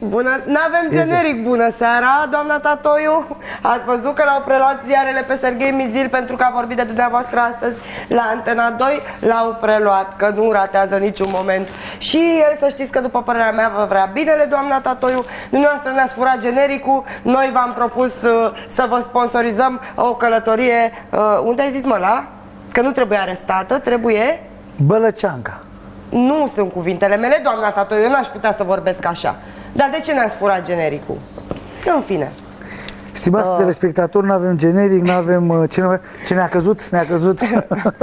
Bună, n-avem generic, bună seara, doamna Tatoiu. Ați văzut că l-au preluat ziarele pe Serghei Mizil pentru că a vorbit de dumneavoastră astăzi la Antena 2. L-au preluat, că nu ratează niciun moment. Și el să știți că după părerea mea vă vrea binele, doamna Tatoiu. Dumneavoastră ne-ați furat genericul, noi v-am propus uh, să vă sponsorizăm o călătorie. Uh, unde ai zis mă, la? Că nu trebuie arestată, trebuie... Bălăceanca. Nu sunt cuvintele mele, doamna Tatoiu, eu n-aș putea să vorbesc așa. Dar de ce ne-ați furat genericul? În fine. Stimați uh. telespectatori, nu avem generic, nu avem... Uh, ce, ne, ce ne-a căzut? Ne-a căzut...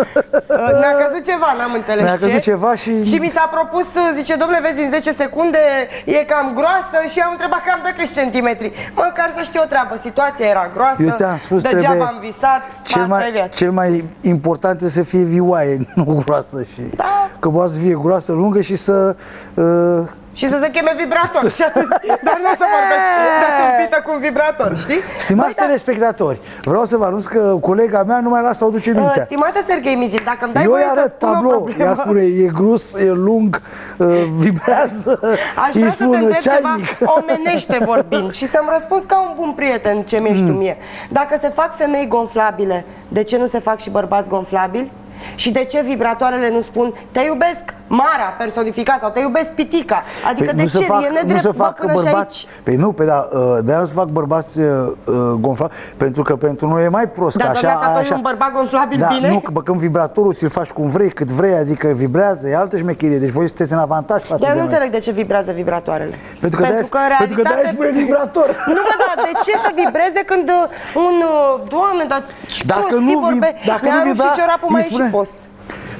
ne-a căzut ceva, n-am înțeles Ne-a căzut ce. ceva și... Și mi s-a propus, zice, domnule, vezi, în 10 secunde e cam groasă și am întrebat cam de câți centimetri. Măcar să știu o treabă, situația era groasă, Eu ți-am spus, degeaba trebuie... am visat, cel asta e mai, viața. cel mai important e să fie vioaie, nu groasă. Și Da. Că poate să fie groasă, lungă și să... Uh, Și să se cheme vibrator și atât. Dar nu o să vorbesc de tâmpită cu un vibrator, știi? Stimați Băi, da. telespectatori, vreau să vă anunț că colega mea nu mai lasă să o duce Uh, mintea. Stimată Serghei Mizil, dacă îmi dai Eu voie îi să arăt spun o tablou, problemă, ea spune, e grus, e lung, uh, vibrează, Aș îi vrea să te spun întreb ceainic. ceva omenește vorbind și să-mi răspunzi ca un bun prieten ce mi-ești Hmm. tu mie. Dacă se fac femei gonflabile, de ce nu se fac și bărbați gonflabili? Și de ce vibratoarele nu spun te iubesc Mara personificat sau te iubesc Pitica? Adică de nu ce? se fac, e nedrept, nu se bă, fac până și bărbați, aici. Păi nu, pe da, uh, de-aia nu se fac bărbați uh, uh, gonflați, pentru că pentru noi e mai prost. Dar că așa, doamna Tatoiu, așa, un bărbat gonflabil da, bine? Nu, că băcăm vibratorul, ți-l faci cum vrei, cât vrei, adică vibrează, e altă șmecherie, deci voi sunteți în avantaj față Dar de eu nu noi. înțeleg de ce vibrează vibratoarele. Pentru că de-aia- că în pentru că de-aia realitate... spune vibrator. Nu, mă, dar de ce să vibreze când uh, un... uh, Doamne, dar ce Dacă prostii nu vib- vorbe... dacă Mi-a nu rupt vibra, și ciorapul îi mai e și spune- post.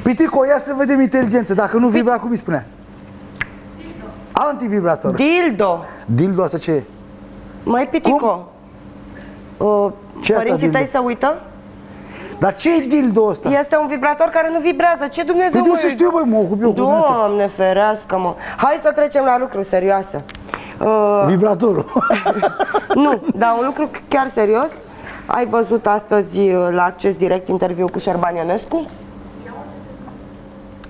Pitico, ia să vedem inteligență, dacă nu vibra, cum îi spunea? Antivibrator. Dildo. Dildo asta ce e? Mai pitico. Uh, Ce asta părinții dildo? tăi se uită? Dar ce e dildo ăsta? Este un vibrator care nu vibrează. Ce Dumnezeu, Păi mă? de să știu, băi, mă ocup eu cu asta. Doamne ferească, mă. Hai să trecem la lucruri serioase. Uh, Vibratorul. nu, dar un lucru chiar serios. Ai văzut astăzi uh, la Acces Direct interviu cu Șerban Ionescu?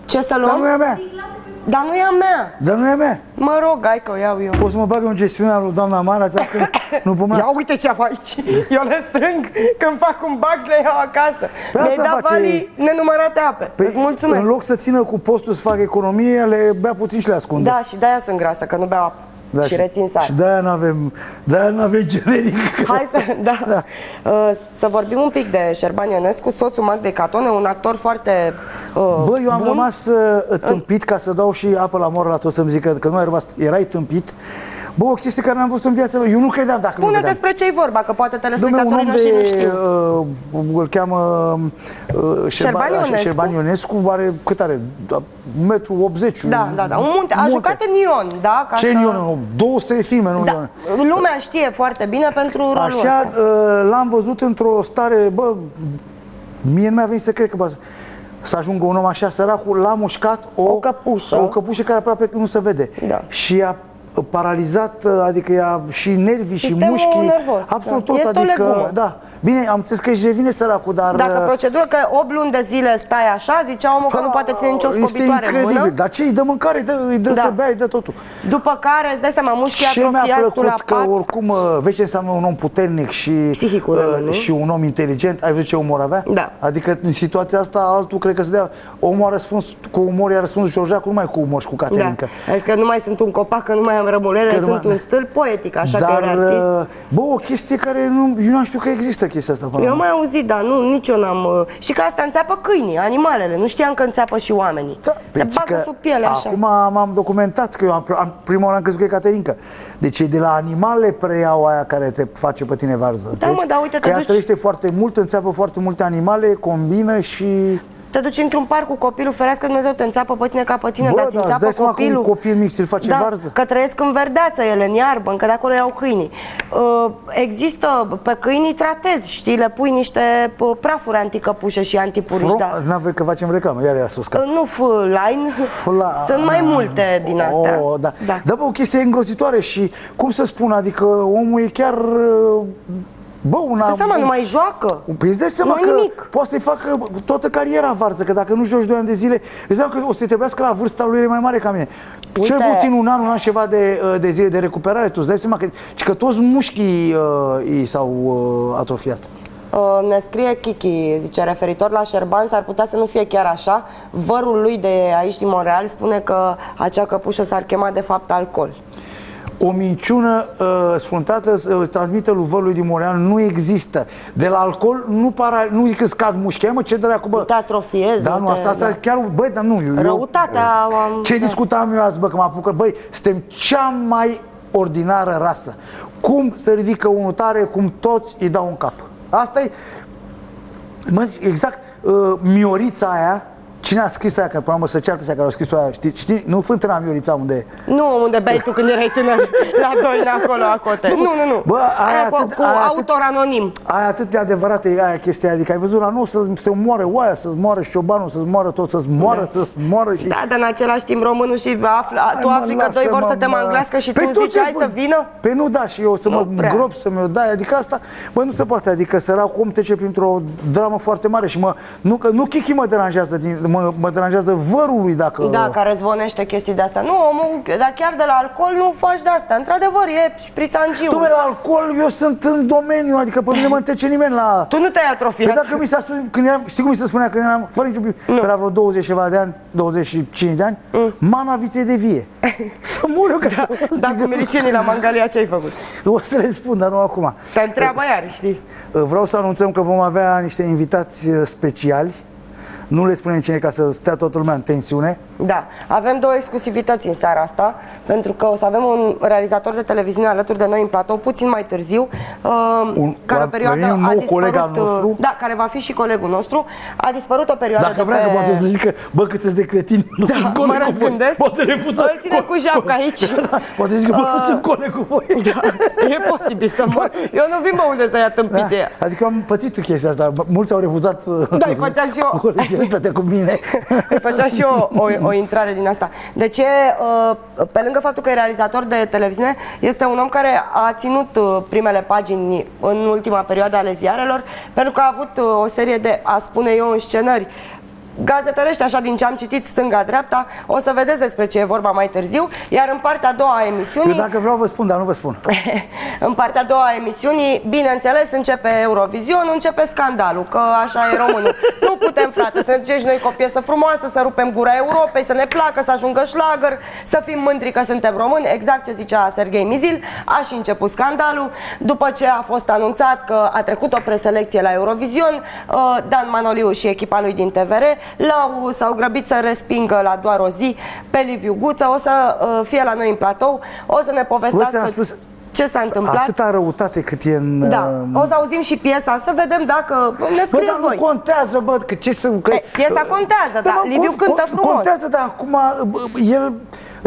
Ce să Dar nu e luăm? a mea. Dar nu e a mea. Dar nu e a mea. Mă rog, hai că o iau eu. O să mă bag în gestiunea lui doamna Mara, ți că nu pot mai... Ia uite ce am aici. Eu le strâng când fac un bax, le iau acasă. Păi Mi-ai asta dat face- valii nenumărate ape. Păi, Îți mulțumesc. În loc să țină cu postul să facă economie, le bea puțin și le ascunde. Da, și de-aia sunt grasă, că nu beau apă. Da, și rețin sare. Și de-aia nu avem, de-aia nu avem generic. Hai să, da. Da. Uh, să vorbim un pic de Șerban Ionescu, soțul Magdei Catone, un actor foarte uh, Bă, eu am bun. rămas uh, tâmpit ca să dau și apă la moră la tot să-mi zică că nu ai rămas, erai tâmpit. Bă, o chestie care n-am văzut în viața mea. Eu nu credeam dacă nu Spune vedeam. despre ce-i vorba, că poate Dom'le, un om telespectatorii noștri nu de, știu. uh, îl cheamă uh, Șerban Ionescu. Șerban Ionescu, are, cât are? Da, 1,80 m. Da, da, da, un munte. A jucat în Ion, da? Ca Ce să... în Ion? 200 de filme, nu Da, Ion. lumea știe foarte bine pentru rolul Așa, ăsta. uh, l-am văzut într-o stare, bă, mie nu mi-a venit să cred că bă, să ajungă un om așa săracul, l-a mușcat o, O căpușă. o căpușă care aproape nu se vede. Da. Și a paralizat, adică i-a și nervii și Sistemul mușchii, nervos, absolut da. tot, Este o adică, legumă. da. Bine, am înțeles că își revine săracul, dar... Dacă uh, procedură, că 8 luni de zile stai așa, zicea omul că nu poate ține nicio Este scobitoare în incredibil, mână. dar ce îi dă mâncare, îi dă, îi dă Da. să bea, îi dă totul. După care, îți dai seama, mușchii Ce mi-a atrofiați tu la plăcut că pat. oricum uh, vezi ce înseamnă un om puternic și, Psihicul rămân, nu? și un om inteligent, ai văzut ce umor avea? Da. Adică în situația asta altul cred că se dea, omul a răspuns cu umor, i-a răspuns Georgiacu numai cu umor și cu Da. Caterinca. Adică că nu mai sunt un copac, că nu mai am rămulele, Că nu sunt mai- un stâlp poetic, așa Dar, că e artist. uh, bă, o chestie care nu, eu nu știu că există chestia asta. până Eu la am mai auzit, dar nu, nici eu n-am... uh, Și că asta înțeapă câinii, animalele. Nu știam că înțeapă și oamenii. Da, Se deci bagă că sub piele așa. Acum m-am documentat, că eu am, am, prima oară am crezut că e Caterinca. Deci e de la animale preiau aia care te face pe tine varză. Da, mă, înțelegi? dar uite, că te ea duci- trăiește foarte mult, înțeapă foarte multe animale, combină și... Te duci într-un parc cu copilul, ferească Dumnezeu, te înțeapă pe tine ca pe tine, Bă, dar ți da, îți înțeapă dai seama că un copilul. copil mic ți-l face da, varză? că trăiesc în verdeață ele, în iarbă, încă de acolo erau câinii. Uh, există, pe câinii tratezi, știi, le pui niște p- prafuri anticăpușe și antipurici, Fro- da. N-avem că facem reclamă, iar ea sus Uh, Nu F-line, La- sunt mai multe din astea. Oh, da. da. da, bă, o chestie îngrozitoare și, cum să spun, adică omul e chiar... uh, Bă, una... Să seama, nu mai joacă. Păi îți dai seama Nu că nimic. poate să-i facă toată cariera varză, că dacă nu joci 2 ani de zile, îți dai seama că o să trebuiască la vârsta lui el e mai mare ca mine. cel Uite. puțin un an, un an și ceva de, uh, de zile de recuperare. Tu îți dai seama că, că toți mușchii uh, i s-au uh, atrofiat. Uh, ne scrie Kiki, zice, referitor la Șerban, s-ar putea să nu fie chiar așa. Vărul lui de aici din Montreal spune că acea căpușă s-ar chema de fapt alcool. O minciună uh, sfruntată uh, transmită lui vălui din Montreal nu există. De la alcool nu, para, nu zic că scad mușchii, mă, ce dracu, bă. Nu te atrofiezi. Da, nu, te- asta, asta da. chiar, băi, dar nu, eu, Răutatea, eu, am- Ce da. discutam eu azi, bă, că mă apucă, băi, suntem cea mai ordinară rasă. Cum se ridică unul tare, cum toți îi dau un cap. Asta e, mă, exact, uh, Miorița aia, Cine a scris aia, că până la urmă să ceartă aia care au scris aia, știi, știi, nu fântâna Miorița unde Nu unde bei tu când erai tânăr la Dolina acolo, acote. Nu, nu, nu. Bă, aia aia cu, atât- cu aia atât- autor anonim. Aia atât de adevărată e aia chestia, adică ai văzut la nu să se moare oaia, să-ți moară șobanul, să-ți moară tot, să-ți moară, da. să-ți moară și... Da, dar în același timp românul și află, tu mă, afli că doi lasă, vor mă, să te mă. manglească și Păi tu tu zici ce hai spui? să vină? Păi nu, da, și eu să Nu mă prea. îngrop, să-mi o dai, adică asta, bă, nu se poate, adică săracul om trece printr-o dramă foarte mare și mă, nu, că nu Kiki mă deranjează, din, mă, mă deranjează vărul lui dacă... Da, care zvonește chestii de astea. Nu, omul, dar chiar de la alcool nu faci de asta. Într-adevăr, e șprițangiu. Tu, mă, la alcool, eu sunt în domeniu, adică pe mine mă întrece nimeni la... Tu nu te-ai atrofiat. Păi dacă mi s-a spus, când eram, știi cum mi se spunea când eram, fără nicio nu. pe la vreo 20 și ceva de ani, 25 de ani, Mm. mana viței de vie. Să mor eu ca Da, cu milițienii la Mangalia ce ai făcut? O să le spun, dar nu acum. Te întreabă iar, știi? Vreau să anunțăm că vom avea niște invitați uh, speciali. Nu le spunem cine ca să stea toată lumea în tensiune. Da, avem două exclusivități în seara asta, pentru că o să avem un realizator de televiziune alături de noi în platou puțin mai târziu, uh, Un- care va o perioadă veni un a nou dispărut, coleg al uh, nostru? Da, care va fi și colegul nostru. A dispărut o perioadă Dacă de vrea pe... că poate să zică, bă, cât de cretini, nu sunt Da, mă coleg cu voi. răzgândesc. Poate refuză. Îl ține cu japca aici. Da, poate zică, bă, nu Uh, sunt coleg cu voi. Da, e posibil să mor. Eu nu vin, bă, unde să ia tâmpițe ea. Adică am pățit chestia asta. Mulți au refuzat Da, îi făcea și eu. colegialitatea cu mine. Îi făcea și eu o, o intrare din asta. De ce, uh, pe lângă faptul că e realizator de televiziune, este un om care a ținut uh, primele pagini în ultima perioadă ale ziarelor, pentru că a avut uh, o serie de, a spune eu, înscenări gazetărești, așa din ce am citit stânga-dreapta, o să vedeți despre ce e vorba mai târziu, iar în partea a doua a Eu emisiunii dacă vreau vă spun, dar nu vă spun. în partea a doua a emisiunii, bineînțeles, începe Eurovision, începe scandalul, că așa e românul. Nu putem, frate, să ne ducem și noi cu o piesă frumoasă, să rupem gura Europei, să ne placă, să ajungă șlagăr, să fim mândri că suntem români, exact ce zicea Serghei Mizil, a și început scandalul. După ce a fost anunțat că a trecut o preselecție la Eurovision, uh, Dan Manoliu și echipa lui din TVR l-au, s-au grăbit să respingă la doar o zi pe Liviu Guță, o să uh, fie la noi în platou, o să ne Vă povestească ți-am spus, ce s-a întâmplat. atâta răutate cât e în... Da, uh, o să auzim și piesa, să vedem dacă ne Bă, scrieți dar nu voi. contează, bă, că ce să... Că, E, piesa contează, da, mă, Liviu cântă frumos. Contează, dar acum bă, el...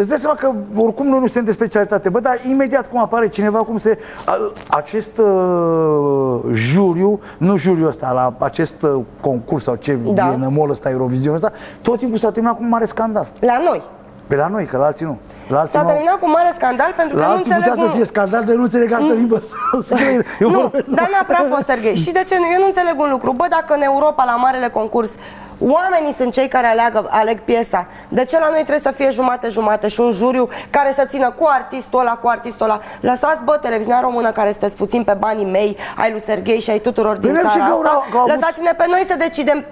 Îți dai seama că oricum noi nu suntem de specialitate, bă, dar imediat cum apare cineva, cum se... A, acest uh, juriu, nu juriu ăsta, la acest uh, concurs sau ce Da. e nămol ăsta, Eurovision ăsta, tot timpul s-a terminat cu un mare scandal. La noi. Pe la noi, că la alții nu. La alții S-a nu. au- terminat cu un mare scandal pentru că La nu alții înțeleg putea să un- fie scandal, dar nu înțeleg altă limbă să scrie. Eu Nu, vorbesc- dar n-a prea fost, Serghei. Și de ce nu? Eu nu înțeleg un lucru. Bă, dacă în Europa, la marele concurs, oamenii sunt cei care aleagă, aleg piesa, de ce la noi trebuie să fie jumate-jumate și un juriu care să țină cu artistul ăla, cu artistul ăla? Lăsați, bă, televiziunea română care sunteți puțin pe banii mei, ai lui Serghei și ai tuturor din Vedem țara și Gaura, asta. că au avut- Lăsați-ne pe noi să decidem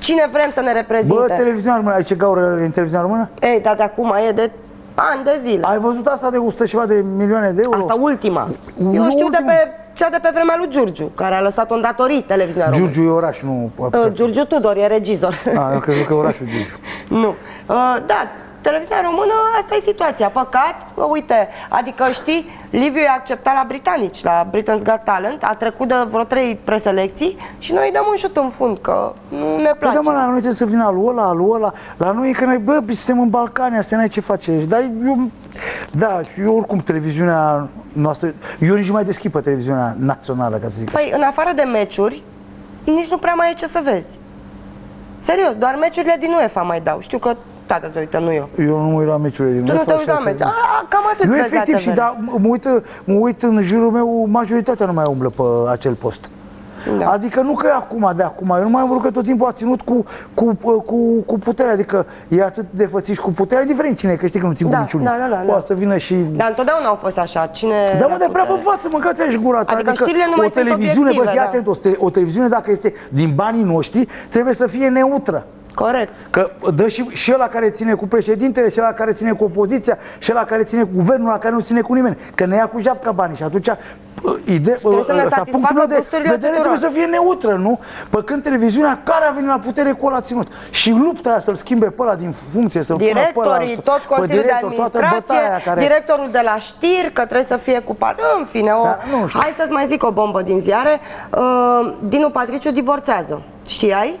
cine vrem să ne reprezinte. Bă, televiziunea română, ai ce gaură în televiziunea română? Ei, dar de acum e de ani de zile. Ai văzut asta de 100 ceva de milioane de euro? Asta ultima. Nu Eu știu de ultima. pe cea de pe vremea lui Giurgiu, care a lăsat-o în datorii televiziunea română. Giurgiu e oraș, nu... Uh, Giurgiu Tudor e regizor. A, eu crezut că e orașul Giurgiu. nu. Uh, da, televiziunea română, asta e situația. Păcat, că, uite, adică știi, Liviu i-a acceptat la britanici, la Britain's Got Talent, a trecut de vreo trei preselecții și noi îi dăm un șut în fund, că nu ne Păi place. da, mă, la noi trebuie să vină alu ăla, alu ăla. La noi e că noi, bă, suntem în Balcani, astea n-ai ce face. Dar eu, da, eu oricum televiziunea noastră, eu nici nu mai deschid pe televiziunea națională, ca să zic. Păi, în afară de meciuri, nici nu prea mai e ce să vezi. Serios, doar meciurile din UEFA mai dau. Știu că tata se uită, nu eu. Eu nu mă uit la meciurile din Tu nu UEFA, te uiți la așa că- meci. A, cam atât Eu vezi la efectiv și TVR. da, mă uit, mă uit în jurul meu, majoritatea nu mai umblă pe acel post. Da. Adică nu că e acum de acum, eu nu mai am vrut că tot timpul a ținut cu, cu, cu, cu puterea, adică e atât de fățiș cu puterea, indiferent cine e, că știi că nu țin Da, cu niciunul. da, da, da, Poate da. să vină și... Dar întotdeauna au fost așa. Cine Da, mă, vrea de prea putere? vă față, mâncați și gura ta. Adică știrile nu mai o sunt televiziune, bă, obiective, fii da. atent, o, te- o televiziune dacă este din banii noștri, trebuie să fie neutră. Corect. Că dă și, și ăla care ține cu președintele, și ăla care ține cu opoziția, și ăla care ține cu guvernul, ăla care nu ține cu nimeni. Că ne ia cu japca banii și atunci ide, Trebuie să ne ăsta, satisfacă punctul meu de gusturile vedere tuturor. trebuie să fie neutră, nu? Păi când televiziunea care a venit la putere cu ăla ținut. Și lupta aia să-l schimbe pe ăla din funcție, să-l pună pe ăla, Directorii, tot pe Consiliul de director, toată Administrație, bătaia care... directorul de la știri, că trebuie să fie cu par... În fine, o... Da, nu știu. hai să-ți mai zic o bombă din ziare. Uh, Dinu Patriciu divorțează. Știai?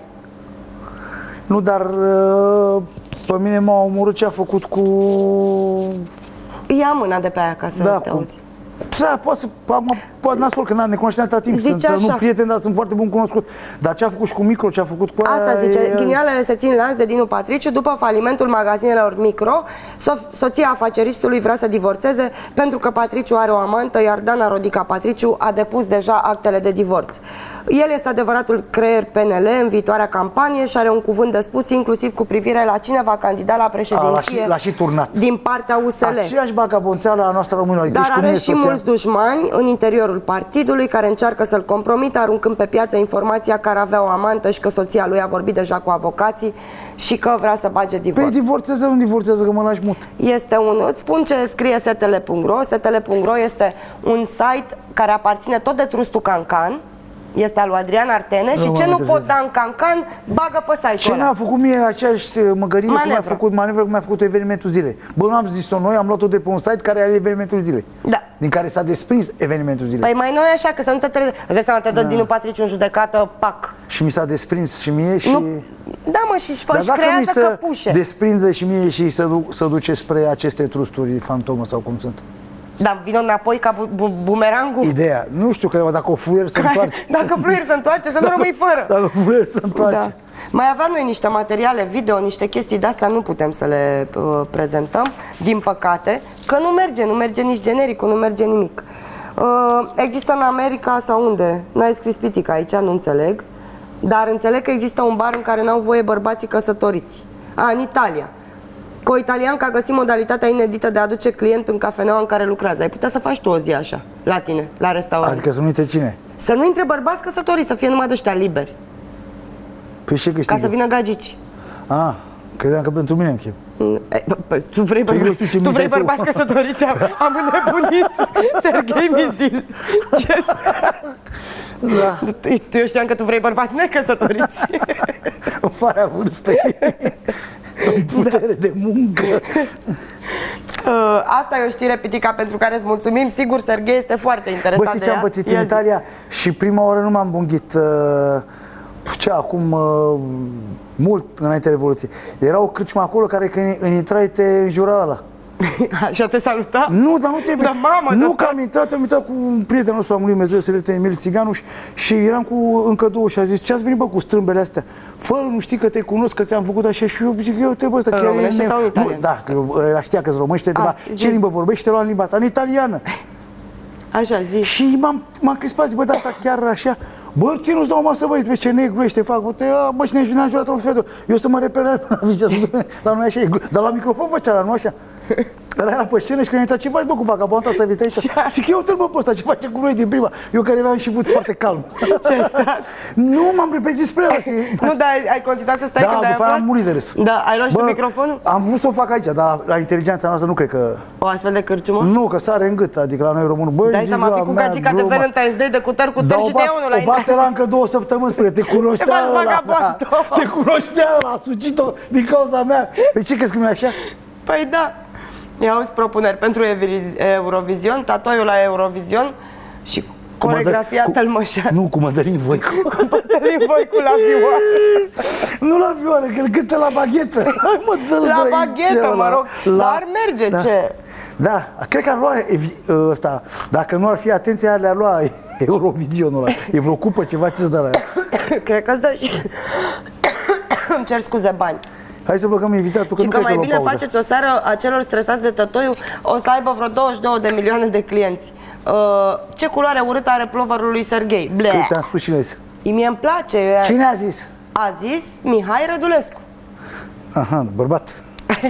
Nu, dar uh, pe mine m-a omorât ce a făcut cu... Ia mâna de pe aia ca să Da, te cu- auzi. Da, poate să, am- poate nasol, că n-am ne cunoșteam atâta timp, Zice sunt, nu așa. prieteni, dar sunt foarte bun cunoscut. Dar ce a făcut și cu micro, ce a făcut cu Asta aia, zice, e- ghinioarele se țin lanț de Dinu Patriciu după falimentul magazinelor micro. So- soția afaceristului vrea să divorțeze pentru că Patriciu are o amantă, iar Dana Rodica Patriciu a depus deja actele de divorț. El este adevăratul creier PNL în viitoarea campanie și are un cuvânt de spus inclusiv cu privire la cine va candida la A, președinție l-a și- l-a și turnat. din partea USL. Aceeași bagabonțeală a noastră românilor. Dar deci cu are mine și soția- mulți dușmani în interiorul partidului care încearcă să-l compromită, aruncând pe piață informația că ar avea o amantă și că soția lui a vorbit deja cu avocații și că vrea să bage Păi divorț. divorțează, nu divorțează, că mă lași mut. Este un, îți spun ce scrie setele.ro. Setele.ro este un site care aparține tot de Trustul Cancan. Este al lui Adrian Artene și mă ce nu interesează. pot da în Cancan, bagă pe Ce site-ul mi-a ăla. făcut mie aceeași uh, măgărie cum mi-a Manevră. făcut manevră cum mi-a făcut evenimentul zilei. Bă, nu am zis-o noi, am luat-o de pe un site care are evenimentul zilei. Da. Din care s-a desprins evenimentul zilei. Păi mai noi așa, că să nu te trezești. Îți dai seama, te Da. dă Dinu Patriciu în judecată, pac. Și mi s-a desprins și mie și... Nu, da mă, și își, Dar își dacă mi creează se căpușe. desprinde și mie și să, du- să duce spre aceste trusturi fantomă sau cum sunt. Dar vină înapoi ca bu- bu- bumerangul. Ideea, nu știu că dacă o fluier se întoarce. Dacă fluier se întoarce, să nu rămâi fără. Dacă o fluier se întoarce. Da. Mai aveam noi niște materiale video, niște chestii de-astea, nu putem să le uh, prezentăm, din păcate, că nu merge, nu merge nici genericul, nu merge nimic. Uh, există în America sau unde? N-ai scris pitic aici, nu înțeleg, dar înțeleg că există un bar în care n-au voie bărbații căsătoriți. A, în Italia. Că o italiancă a găsit modalitatea inedită de a aduce client în cafeneaua în care lucrează. Ai putea să faci tu o zi așa, la tine, la restaurant. Adică să nu uite cine. Să nu intre bărbați căsătoriți, să fie numai de ăștia liberi, Păi și ca câștigă. să vină gagici. Ah, credeam că pentru mine îmi chem. E, bă, bă, tu vrei, Păi eu bărbați, știu ce tu vrei mintea tu. bărbați căsătoriți? Am, am înnebunit. Serghei Mizil. Ce? Da. Tu, tu, eu știam că tu vrei bărbați necăsătoriți. În fara vârstei. În putere de muncă. Uh, Asta e o știre, Pitica, pentru care îți mulțumim. Sigur, Serghei este foarte interesat Bă, știi de ce am ea. pățit Ia în zi. Italia? Și prima oară nu m-am bunghit. Uh, ce, acum uh, mult înainte de Revoluție. Era o crâcmă acolo care când în intrai te înjura ăla. Așa te saluta? Nu, dar nu te... Da, mamă, nu, da. că am intrat, am intrat cu un prieten nostru, am lui Dumnezeu, să le Emil Țiganuș și, și eram cu încă două și a zis, ce ați venit bă cu strâmbele astea? Fă, nu știi că te cunosc, că ți-am făcut așa și eu zic, eu te bă, ăsta În chiar e românește ne- sau în nu, italiană? Da, că ăla știa că-s român și te întreba, zi. ce limbă vorbești, te lua în limba ta, în italiană. Așa, zi. Și m-am, m-am crispat, zic, bă, dar asta chiar așa? Bă, ție nu-ți dau masă, băi, vezi ce negru ești, te fac, bă, te, a, bă, cine ești vine jurat un Fedor? Eu să mă reper la la noi așa, e glu- dar la microfon făcea la nu așa. Ăla era pe scenă și când a intrat, ce faci, bă, cu vagabonta asta, vii aici? Zic, eu te bă, pe ăsta, ce face cu noi din prima? Eu care eram și put foarte calm. Ce ai stat? nu, m-am repezit spre ăla. Nu, dar ai, ai continuat să stai Da, când ai după aia aflat? am murit de râs. Da, ai luat și tu microfonul? Am vrut să o fac aici, dar la, la inteligența noastră nu cred că... O astfel de cârciumă? Nu, că sare în gât, adică la noi românul. Băi, Dai zici, seama, la fi cu mea gagica de gluma. Valentine's Day, de cutăr, cutăr Da, și o, te bat, ia unul la o bate intrare. la încă două săptămâni spre te cunoștea Ce faci, ăla, vagabond? da. Te cunoștea ăla, a sugit-o din cauza mea. Păi ce crezi că mi-e așa? Păi da. Ia auzi propuneri pentru Eviriz- Eurovision, tatoiul la Eurovision și coregrafia Cu- Tălmășan. Nu, cu Mădălin Voicu. Tălin voi cu la vioară. nu la vioară, că îl cântă la baghetă. Hai, mă, dă-l, La bă, baghetă, aici, mă la- rog. Dar merge, da. ce? Da, cred că ar lua evi- ăsta, dacă nu ar fi atenția, le-ar lua Eurovisionul ăla. E vreo cupă, ceva ce-ți dă la ea. Cred că îți dă și... Îmi cer scuze bani. Hai să băgăm invitatul, că Și nu că cred mai că luăm bine pauză. faceți o seară a celor stresați de tătoiu, o să aibă vreo 22 de milioane de clienți. Uh, ce culoare urâtă are plovărul lui Serghei? Ble. Că ți-am spus cine este. Mie îmi place. eu- Cine a zis? A zis Mihai Rădulescu. Aha, bărbat.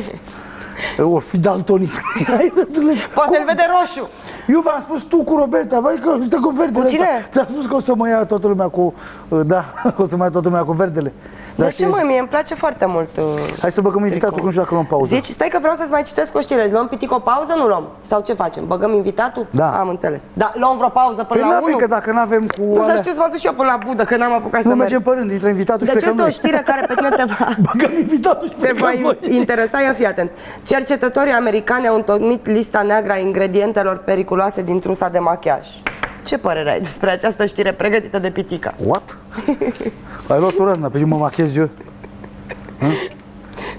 O fi daltonist. Hai, rădule. Poate îl vede roșu. Eu v-am spus tu cu Roberta, băi, că uite cu verdele Cu cine? ăsta. Ți-am spus că o să mă ia toată lumea cu, da, o să mă ia toată lumea cu verdele. De Dar ce, mă? Mie îmi place foarte mult. uh, Hai să băgăm invitatul, că nu știu dacă luăm pauză. Zici, stai că vreau să-ți mai citesc o știre. Luăm pitic o pauză, nu luăm? Sau ce facem? Băgăm invitatul? Da. Am înțeles. Da, luăm vreo pauză Păi până la n-avem, 1? că dacă n-avem cu Nu să alea, știu, să mă duc și eu până la Budă, că n-am apucat nu să mergem merg. pe rând, intră invitatul și Deci plecăm este o noi. știre care pe tine te va... Băgăm invitatul și Te va plecăm noi. interesa, ia fi atent. Cercetătorii americani au întocmit lista neagră a ingredientelor periculoase din trusa de machiaj. Ce părere ai despre această știre pregătită de Pitica? What? Ai luat o razna, pe ce mă machez eu?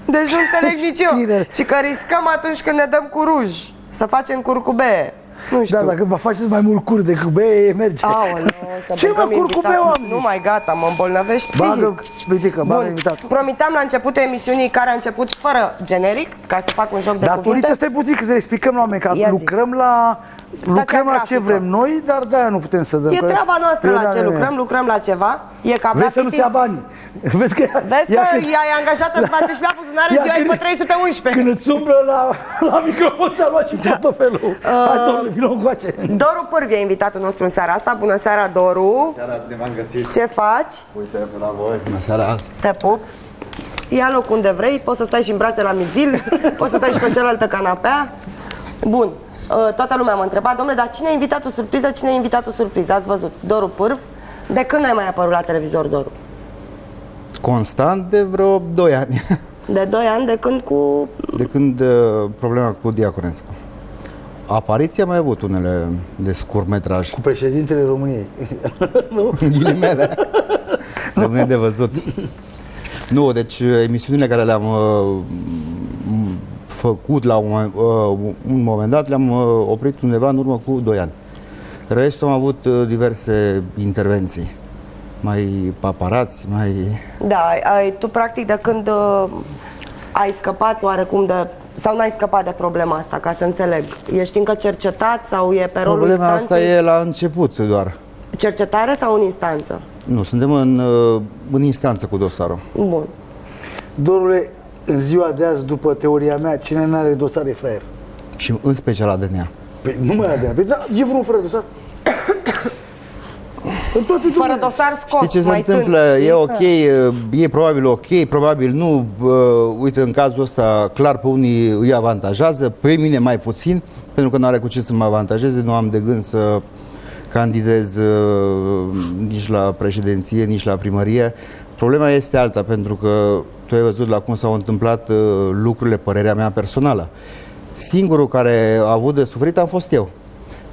Deci nu înțeleg nici eu. știre. Și că riscăm atunci când ne dăm cu ruj să facem curcube. Nu știu. Da, dacă vă faceți mai mult cur decât băie, merge. Aoleu, să Ce mă băgăm curcubeu invitatul. am zis? Nu mai gata, mă îmbolnăvești Bagă, psihic. uite că, bagă Bun, invitatul. promiteam la începutul emisiunii care a început fără generic, ca să fac un joc de Dar cuvinte. Turiță, stai puțin că să le explicăm la oameni că Ia zi. lucrăm la, lucrăm la ce grafică. vrem noi, dar de-aia nu putem să dăm. E că- treaba noastră Eu la de-aia ce nu- lucrăm, lucrăm la ceva. E ca Vrei să nu-ți ia bani. Vezi că, Vezi ia că când- ea e angajată să face și la buzunare Ia ziua e când- pe 311. Când îți umblă la, la microfon, ți-a luat și portofelul. Hai, domnule, vină încoace. Doru Pârvie e invitatul nostru în seara asta. Bună seara, Doru. Seara bine v-am găsit. Ce faci? Uite, la voi. Bună seara. Te pup. Ia loc unde vrei, poți să stai și în brațe la mizil, poți să stai și pe cealaltă canapea. Bun. Uh, Toată lumea m-a întrebat, domnule, dar cine e invitatul surpriză, cine e invitatul surpriză? Ați văzut, Doru Pârv. De când ai mai apărut la televizor, Doru? Constant de vreo 2 ani. De 2 ani, de când cu... De când uh, problema cu Diaconescu. Apariția mai avut unele de scurtmetraj. Cu președintele României. În ghilimele. Rămâne de văzut. Nu, deci uh, emisiunile care le-am uh, m- făcut la un, moment- uh, un moment dat le-am uh, oprit undeva în urmă cu 2 ani. Restul am avut uh, diverse intervenții. Mai paparați, mai... Da, ai, ai, tu practic de când uh, ai scăpat oarecum de... Sau n-ai scăpat de problema asta, ca să înțeleg. Ești încă cercetat sau e pe rolul Problema asta instanței? e la început doar. Cercetare sau în instanță? Nu, suntem în, uh, în instanță cu dosarul. Bun. Dorule, în ziua de azi, după teoria mea, cine nu are dosar e fraier. Și în special la DNA. Păi nu mai avea. Păi da, e vreun fără dosar? În toate Fără domeniile. dosar scos, Știi ce se mai întâmplă? sunt. E ok, e probabil ok, probabil nu. Uh, uite, în cazul ăsta, clar pe unii îi avantajează, pe mine mai puțin, pentru că nu are cu ce să mă avantajeze, nu am de gând să candidez uh, nici la președinție, nici la primărie. Problema este alta, pentru că tu ai văzut la cum s-au întâmplat uh, lucrurile, părerea mea personală. Singurul care a avut de suferit am fost eu.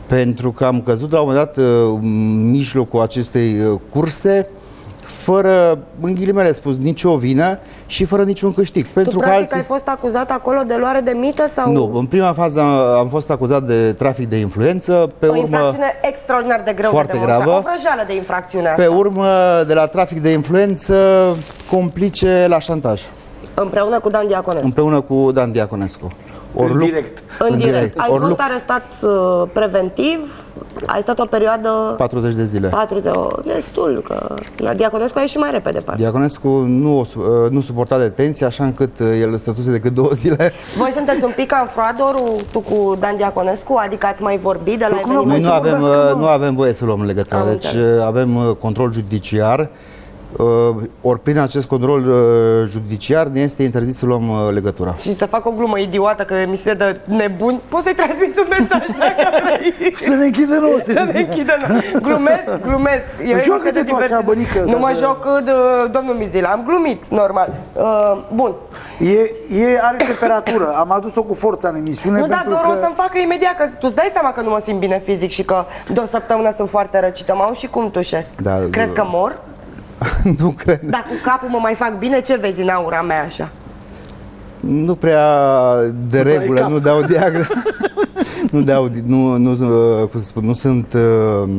Pentru că am căzut la un moment dat uh, în mijlocul acestei uh, curse fără, în ghilimele spus, nicio vină și fără niciun câștig. Tu Pentru că practic alții... ai fost acuzat acolo de luare de mită sau Nu, în prima fază am fost acuzat de trafic de influență, pe o urmă, infracțiune extraordinar de greu Foarte de demonstrat. gravă. O vrăjeală de infracțiune asta. pe urmă, de la trafic de influență, complice la șantaj, Împreună cu Dan Diaconescu. împreună cu Dan Diaconescu. Ori În luc- direct. În direct. direct. Ai Ori fost luc- arestat uh, preventiv, ai stat o perioadă 40 de zile. 40, o, destul, că la Diaconescu a ieșit mai repede, parcă. Diaconescu nu, o su- uh, nu suporta detenție, așa încât uh, el stătuse decât două zile. Voi sunteți un pic în Doru, tu cu Dan Diaconescu, adică ați mai vorbit de la Păi cum nu evenimente? Noi nu Voi să avem, vorbească, uh, mă. nu avem voie să luăm legătura, Am deci înțeles. uh, avem uh, control judiciar, uh, ori prin acest control uh, judiciar ne este interzis să luăm uh, legătura. Și să fac o glumă idiotă, că emisiune de nebuni, poți să-i transmiți un mesaj dacă vrei. Să ne închidă nouă Să ne televiziunea. închidă. nu. Glumesc, glumesc. E o emisiune joacă-te de tu așa, divertis- bănică, Nu ca mă să- joc uh, de domnul Mizil, am glumit, normal. Uh, bun. E, e, are temperatură. Am adus-o cu forța în emisiune Nu, dar pentru doar că... o să-mi facă imediat, că tu îți dai seama că nu mă simt bine fizic și că de o săptămână sunt foarte răcită. Mă au și cum tușesc. Da, Crezi că mor? nu cred. Dar cu capul mă mai fac bine? Ce vezi în aura mea așa? Nu prea de regulă, cap. nu dau diagnoz. nu dau, nu, nu, uh, cum să spun, nu sunt uh,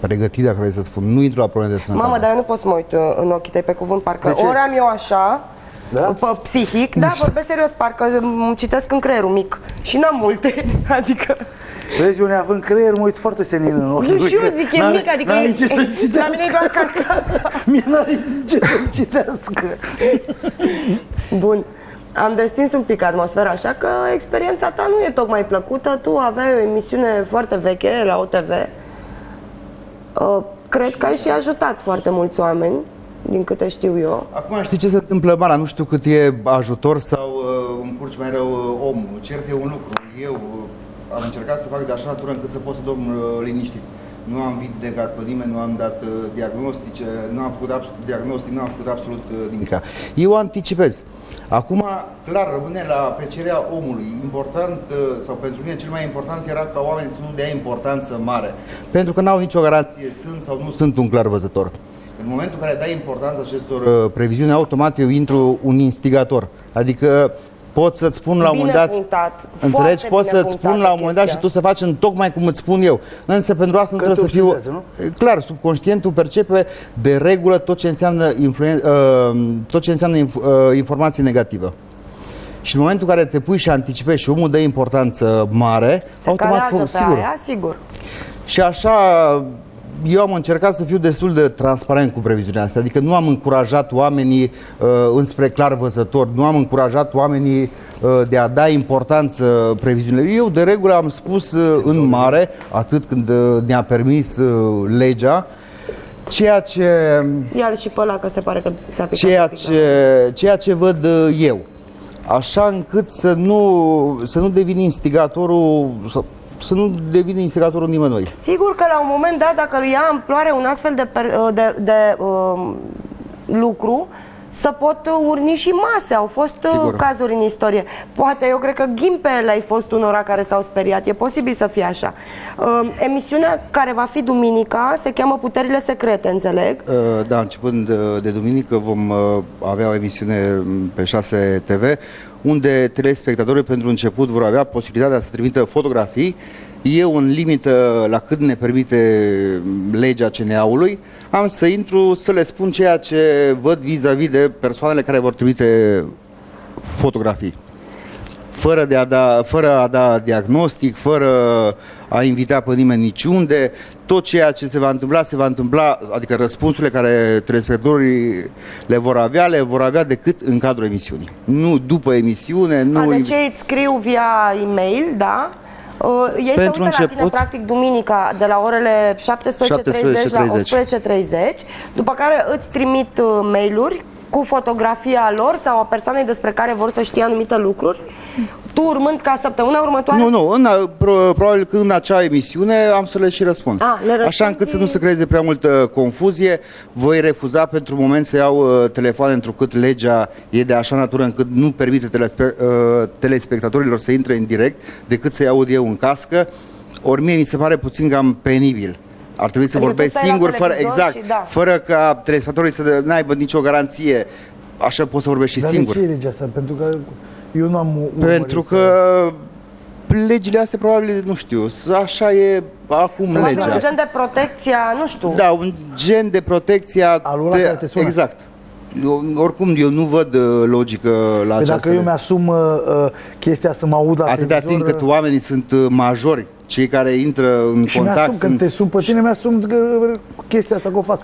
pregătit, dacă vrei să spun. Nu intru la probleme de sănătate. Mamă, dar eu nu pot să mă uit uh, în ochii tăi pe cuvânt, parcă De ce? ori am eu așa, Da? P- psihic, da, vorbesc serios, parcă îmi citesc în creierul mic și n-am multe, adică... Vezi, eu neavând creier, mă uit foarte senin în ochii Nu lui, și eu că zic, e n-are- mic, adică n-are e, ce să e, la citească. mine e doar carcasa. Mie n-are ce să citească. Bun. Am destins un pic atmosfera, așa că experiența ta nu e tocmai plăcută. Tu aveai o emisiune foarte veche la OTV. Uh, cred că ai și ajutat foarte mulți oameni, din câte știu eu. Acum știi ce se întâmplă, Mara? Nu știu cât e ajutor sau uh, încurci mai rău uh, omul. Cert e un lucru. Eu uh, am încercat să fac de așa natură încât să pot să dorm uh, liniștit. Nu am vindecat pe nimeni, nu am dat uh, diagnostice, nu am făcut abs- diagnostic, nu am făcut absolut uh, nimic. Eu anticipez. Acum, clar, rămâne la aprecierea omului. Important, uh, sau pentru mine cel mai important era ca oamenii să nu dea importanță mare. Pentru că n-au nicio garanție, sunt sau nu sunt un clar văzător. În momentul în care dai importanță acestor uh, previziuni, automat eu intru un instigator. Adică pot să-ți spun la un Bine moment dat... punctat, Înțelegi? foarte Pot bine să-ți spun punctată la un moment dat și chestia. tu să faci în tocmai cum îți spun eu. Însă pentru asta nu Că trebuie te să fiu... obsedează, nu? Clar, subconștientul percepe de regulă tot ce înseamnă, influen... uh, tot ce înseamnă inf... uh, informație negativă. Și în momentul în care te pui și anticipezi și omul dă importanță mare, Se automat calează fă- pe sigur. aia, sigur. Și așa, eu am încercat să fiu destul de transparent cu previziunea asta, adică nu am încurajat oamenii uh, înspre clar văzător, nu am încurajat oamenii uh, de a da importanță previziunilor. Eu, de regulă, am spus uh, în mare, atât când uh, ne-a permis uh, legea, ceea ce, Iar și pe ăla, că se pare că ți-a picat ceea un pic, da. ce, ceea ce văd uh, eu. Așa încât să nu, să nu devin instigatorul, să, să nu devin instigatorul nimănui. Sigur că la un moment dat, dacă ia amploare un astfel de, per- de, de um, lucru, să pot urni și mase. Au fost uh, Sigur. cazuri în istorie. Poate, eu cred că ghimpele ai fost unora care s-au speriat. E posibil să fie așa. Um, emisiunea care va fi duminica se cheamă Puterile Secrete, înțeleg? Uh, Da, începând de- de duminică vom uh, avea o emisiune m, pe 6 TV unde telespectatorii pentru început vor avea posibilitatea să trimită fotografii. Eu, în limită la cât ne permite m, legea CNA-ului, am să intru să le spun ceea ce văd vis-a-vis de persoanele care vor trimite fotografii fără, de a da, fără a da diagnostic, fără a invita pe nimeni niciunde, tot ceea ce se va întâmpla, se va întâmpla, adică răspunsurile care telespectatorii le vor avea, le vor avea decât în cadrul emisiunii. Nu după emisiune, nu... A, invi- deci ei îți scriu via e-mail, da? Uh, ei Pentru se uită la tine, început- practic, duminica, de la orele 17.30 la 18.30, după care îți trimit uh, mail-uri cu fotografia lor sau a persoanei despre care vor să știe anumite lucruri, tu urmând ca săptămâna următoare Nu, nu, în, a- pro, probabil că în acea emisiune am să le și răspund. A, le răspunzi Așa încât să nu și- se creeze prea multă confuzie, voi refuza pentru moment să iau uh, telefoane, întrucât legea e de așa natură încât nu permite telespe, uh, telespectatorilor să intre în direct, decât să-i aud eu în cască. Ori mie mi se pare puțin cam penibil. Ar trebui să Adică tu vorbesc stai la singur, fără, televizor exact, și da. fără ca telespectatorii să n-aibă nicio garanție. Așa pot să vorbesc și Dar singur. de ce e legea asta? Pentru că eu nu am urmărit, Pentru că legile astea probabil, nu știu, s- așa e acum Probabil legea. un gen de protecția, nu știu. Da, un gen de protecție a Al ăla care te sună. Exact. Eu, oricum, eu nu văd uh, logică la Păi această dacă eu lege. mi-asum uh, uh, chestia să mă aud la Atâta timp televizor, cât oamenii sunt uh, majori, cei care intră în și contact mi-asum, sunt, când te sun pe tine, mi-asum că chestia asta că o fac.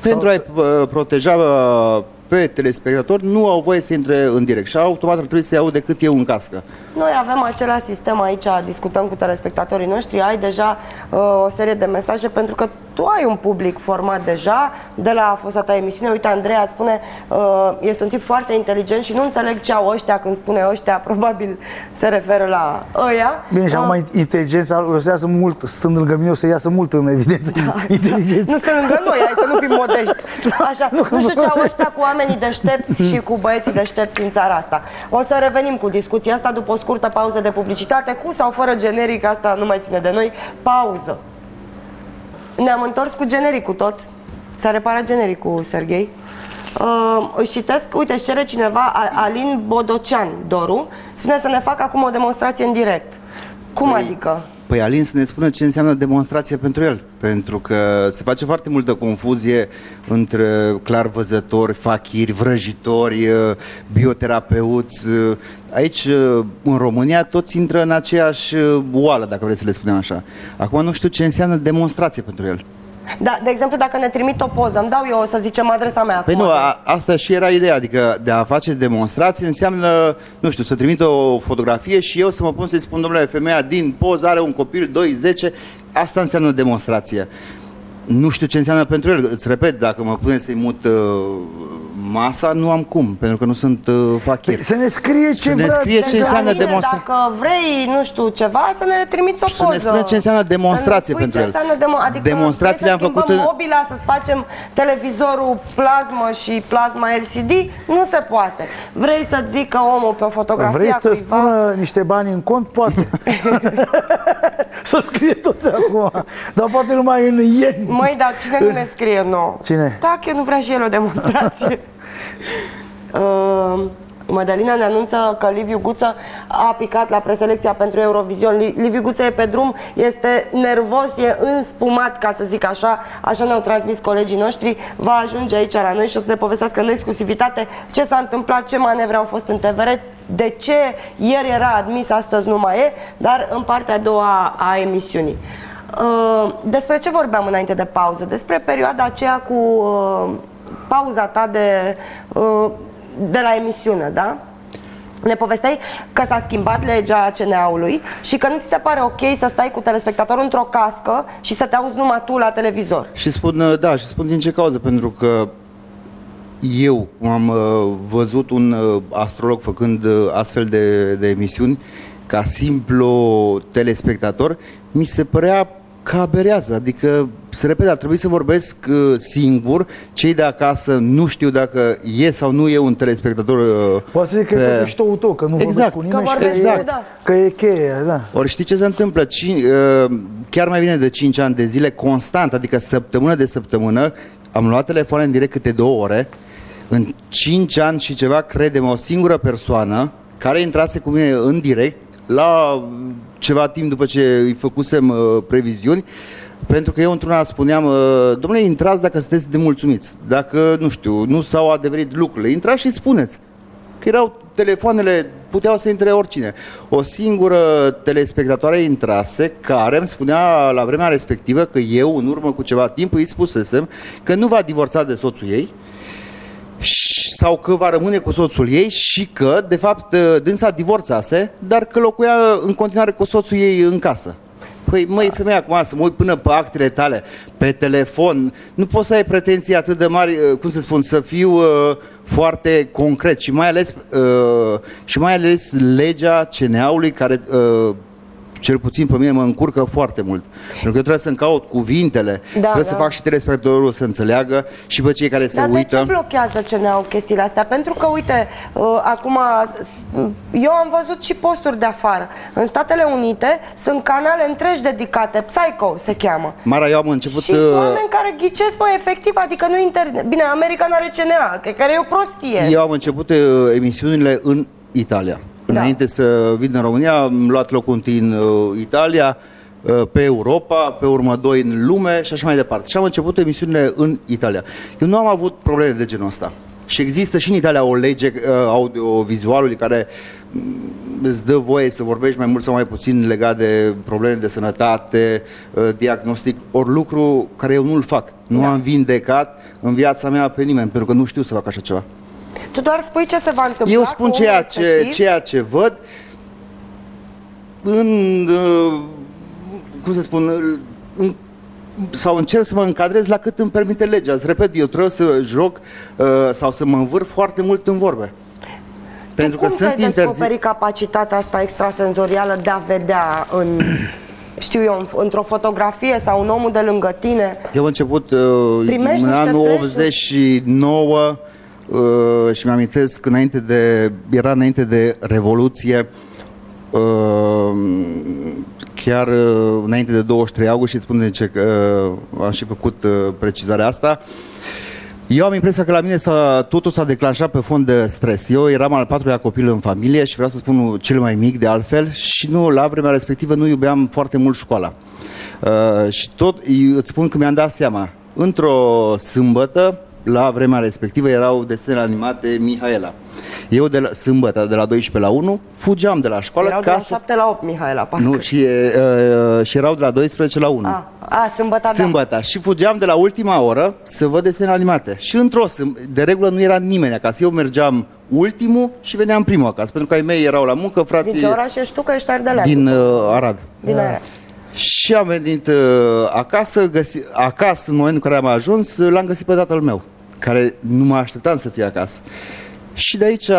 pentru Sau- a-i uh, proteja uh, pe telespectatori, nu au voie să intre în direct și automat ar trebui să iau decât eu în cască. Noi avem același sistem aici, discutăm cu telespectatorii noștri, ai deja uh, o serie de mesaje pentru că tu ai un public format deja de la fosta ta emisiune. Uite, Andreea îți spune, uh, este un tip foarte inteligent și nu înțeleg ce au ăștia când spune ăștia, probabil se referă la ăia. Bine, și Uh, am mai inteligența, o să iasă mult, stând lângă mine, o să iasă mult în evidență inteligența. Nu stă lângă noi, hai să nu fim modești. Așa, nu știu ce au ăștia cu oamenii deștepți și cu băieții deștepți în țara asta. O să revenim cu discuția asta după o scurtă pauză de publicitate, cu sau fără generic, asta nu mai ține de noi. Pauză. Ne-am întors cu genericul tot. S-a reparat genericul, Serghei. Uh, își citesc, uite, își cere cineva, A- Alin Bodocean, Doru, spune să ne facă acum o demonstrație în direct. Cum Păi, adică? Păi Alin să ne spună ce înseamnă demonstrație pentru el, pentru că se face foarte multă confuzie între clarvăzători, fachiri, vrăjitori, uh, bioterapeuți. Uh, Aici, uh, în România, toți intră în aceeași uh, oală, dacă vreți să le spunem așa. Acum nu știu ce înseamnă demonstrație pentru el. Da, de exemplu, dacă ne trimit o poză, îmi dau eu, să zicem, adresa mea Păi acum. nu, a, asta și era ideea, adică de a face demonstrații înseamnă, nu știu, să trimit o fotografie și eu să mă pun să-i spun, domnule, femeia din poză are un copil 2, 10, asta înseamnă demonstrație. Nu știu ce înseamnă pentru el, îți repet, dacă mă pune să-i mut uh, masa, nu am cum, pentru că nu sunt uh, fachir. Păi să ne scrie ce Să ne vrea. scrie ce Deci, înseamnă Aline, demonstra- Dacă vrei, nu știu, ceva, să ne trimiți o Să ne poză. spună ce înseamnă demonstrație Să ne spui pentru ce el. Înseamnă demo- adică Demonstrațiile vrei am să făcut schimbăm în- mobila, să-ți facem televizorul plasmă și plasma LCD, nu se poate. Vrei să zică omul pe o fotografie Vrei a să cuiva? spună niște bani în cont? Poate. să scrie toți acum. Dar poate numai în ieni. Măi, dar cine nu ne scrie nouă? Cine? Dacă nu vrea și el o demonstrație. Uh, Madalina ne anunță că Liviu Guță a picat la preselecția pentru Eurovision. Li- Liviu Guță e pe drum, este nervos, e înspumat, ca să zic așa. Așa ne-au transmis colegii noștri. Va ajunge aici la noi și o să ne povestească în exclusivitate ce s-a întâmplat, ce manevre au fost în TVR, de ce ieri era admis, astăzi nu mai e, dar în partea a doua a emisiunii. Uh, despre ce vorbeam înainte de pauză? Despre perioada aceea cu uh, pauza ta de, uh, de la emisiune, da? Ne povesteai că s-a schimbat legea CNA-ului și că nu ți se pare ok să stai cu telespectatorul într-o cască și să te auzi numai tu la televizor. Și spun, uh, da, și spun din ce cauză, pentru că eu, cum am uh, văzut un uh, astrolog făcând uh, astfel de, de emisiuni, ca simplu telespectator, mi se părea că aberează, adică, să repet, ar trebui să vorbesc uh, singur, cei de acasă nu știu dacă e sau nu e un telespectator uh, Poate să zic că pe- e mișto tău, că nu Exact. vorbești cu Că nimeni și vorbești că, tu, e, da. că e cheie, da. Ori știi ce se întâmplă? Ci, uh, chiar mai bine de 5 ani de zile constant, adică săptămână de săptămână, am luat telefoane în direct câte două ore. În 5 ani și ceva, credem, o singură persoană care intrase cu mine în direct la ceva timp după ce îi făcusem uh, previziuni, pentru că eu într-una spuneam, uh, domnule, intrați dacă sunteți de mulțumiți. Dacă, nu știu, nu s-au adeverit lucrurile, intrați și spuneți. Că erau telefoanele, puteau să intre oricine. O singură telespectatoare intrase care îmi spunea la vremea respectivă că eu, în urmă cu ceva timp, îi spusesem că nu va divorța de soțul ei și- sau că va rămâne cu soțul ei și că, de fapt, dânsa divorțase, dar că locuia în continuare cu soțul ei în casă. Păi, măi, femeia, acum să mă uit până pe actele tale, pe telefon, nu poți să ai pretenții atât de mari, uh, cum să spun, să fiu uh, foarte concret și mai ales, uh, și mai ales legea CNA-ului care uh, cel puțin pe mine mă încurcă foarte mult. Pentru că eu trebuie să-mi caut cuvintele, trebuie da. să fac și telespectatorul să înțeleagă și pe cei care se Dar de uită. ce blochează CNA-ul chestiile astea? Pentru că, uite, uh, acum, s- eu am văzut și posturi de afară. În Statele Unite sunt canale întregi dedicate, Psycho se cheamă. Mara, eu am început... Și uh, sunt oameni care ghicesc, mă, efectiv, adică nu internet. Bine, America nu are CNA, că care e o prostie. Eu am început uh, emisiunile în Italia. Înainte să vin în România, am luat locul întâi în uh, Italia, uh, pe Europa, pe urmă doi în lume și așa mai departe. Și am început emisiunile în Italia. Eu nu am avut probleme de genul ăsta. Și există și în Italia o lege uh, audiovizualului care mm, îți dă voie să vorbești mai mult sau mai puțin legat de probleme de sănătate, uh, diagnostic, ori lucru care eu nu-l fac. Nu am vindecat în viața mea pe nimeni, pentru că nu știu să fac așa ceva. Tu doar spui ce se va întâmpla Eu cu spun omul ceea ce, respectiv. ceea ce văd în, uh, cum să spun, în, sau încerc să mă încadrez la cât îmi permite legea. Îți repet, eu trebuie să joc uh, sau să mă învârf foarte mult în vorbe. Pentru cum că sunt ți-ai interzi... descoperit capacitatea asta extrasenzorială de a vedea în, știu eu, în- într-o fotografie sau un omul de lângă tine? Eu am început uh, Primești în niște anul flash-uri? 89 uh, și mi-amintesc înainte de, era înainte de Revoluție, uh, chiar uh, înainte de 23 august și spun de ce că uh, am și făcut uh, precizarea asta. Eu am impresia că la mine s-a, totul s-a declanșat pe fond de stres. Eu eram al patrulea copil în familie și vreau să spun cel mai mic de altfel și nu, la vremea respectivă nu iubeam foarte mult școala. Uh, și tot, eu îți spun că mi-am dat seama, într-o sâmbătă, la vremea respectivă erau desene animate Mihaela. Eu de la, sâmbătă, de la 12 la 1, fugeam de la școală Erau de ca la să... 7 la 8, Mihaela, parcă. Nu, și, uh, și erau de la 12 la 1. A, a sâmbătă, da. Sâmbătă. Și fugeam de la ultima oră să văd desene animate. Și într-o sâmbătă, de regulă nu era nimeni acasă. Eu mergeam ultimul și veneam primul acasă. Pentru că ai mei erau la muncă, frații Din ce oraș ești tu, că ești Ardelea? din uh, Arad. Din aia. Și am venit uh, acasă, găsi, acasă, în momentul în care am ajuns, uh, l-am găsit pe tatăl meu, care nu mă așteptam să fie acasă. Și de aici, uh,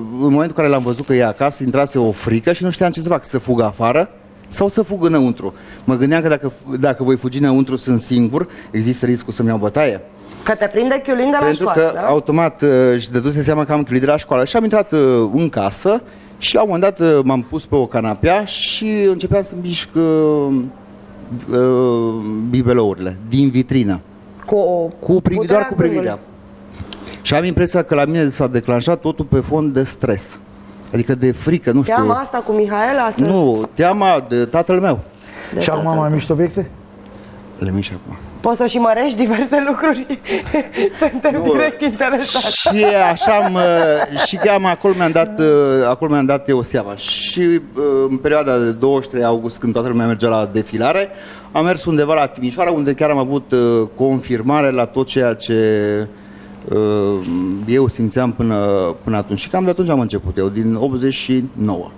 în momentul în care l-am văzut că e acasă, intrase o frică și nu știam ce să fac, să fug afară sau să fug înăuntru. Mă gândeam că dacă, dacă voi fugi înăuntru, sunt singur, există riscul să-mi iau bătaie. Că te prinde chiulind de la Pentru școală, că da? automat uh, își dăduse seama că am chiulit de la școală și am intrat uh, în casă și la un moment dat uh, m-am pus pe o canapea și începeam să mișc uh, uh, bibelourile din vitrină. Cu, o Cu privi, puterea doar cu privirea. gândului. Și am impresia că la mine s-a declanșat totul pe fond de stres. Adică de frică, nu știu. Teama asta cu Mihaela? Să... Nu, teama de tatăl meu. de Și acum tatăl. mai miști obiecte? Le mișc acum. Poți să și mărești diverse lucruri. Suntem Nu. direct interesați. Și așa am, uh, și cam acolo mi-am dat, uh, acolo mi-am dat eu seama. Și uh, în perioada de 23 august, când toată lumea mergea la defilare, am mers undeva la Timișoara, unde chiar am avut uh, confirmare la tot ceea ce uh, eu simțeam până, până atunci. Și cam de atunci am început eu, din 89.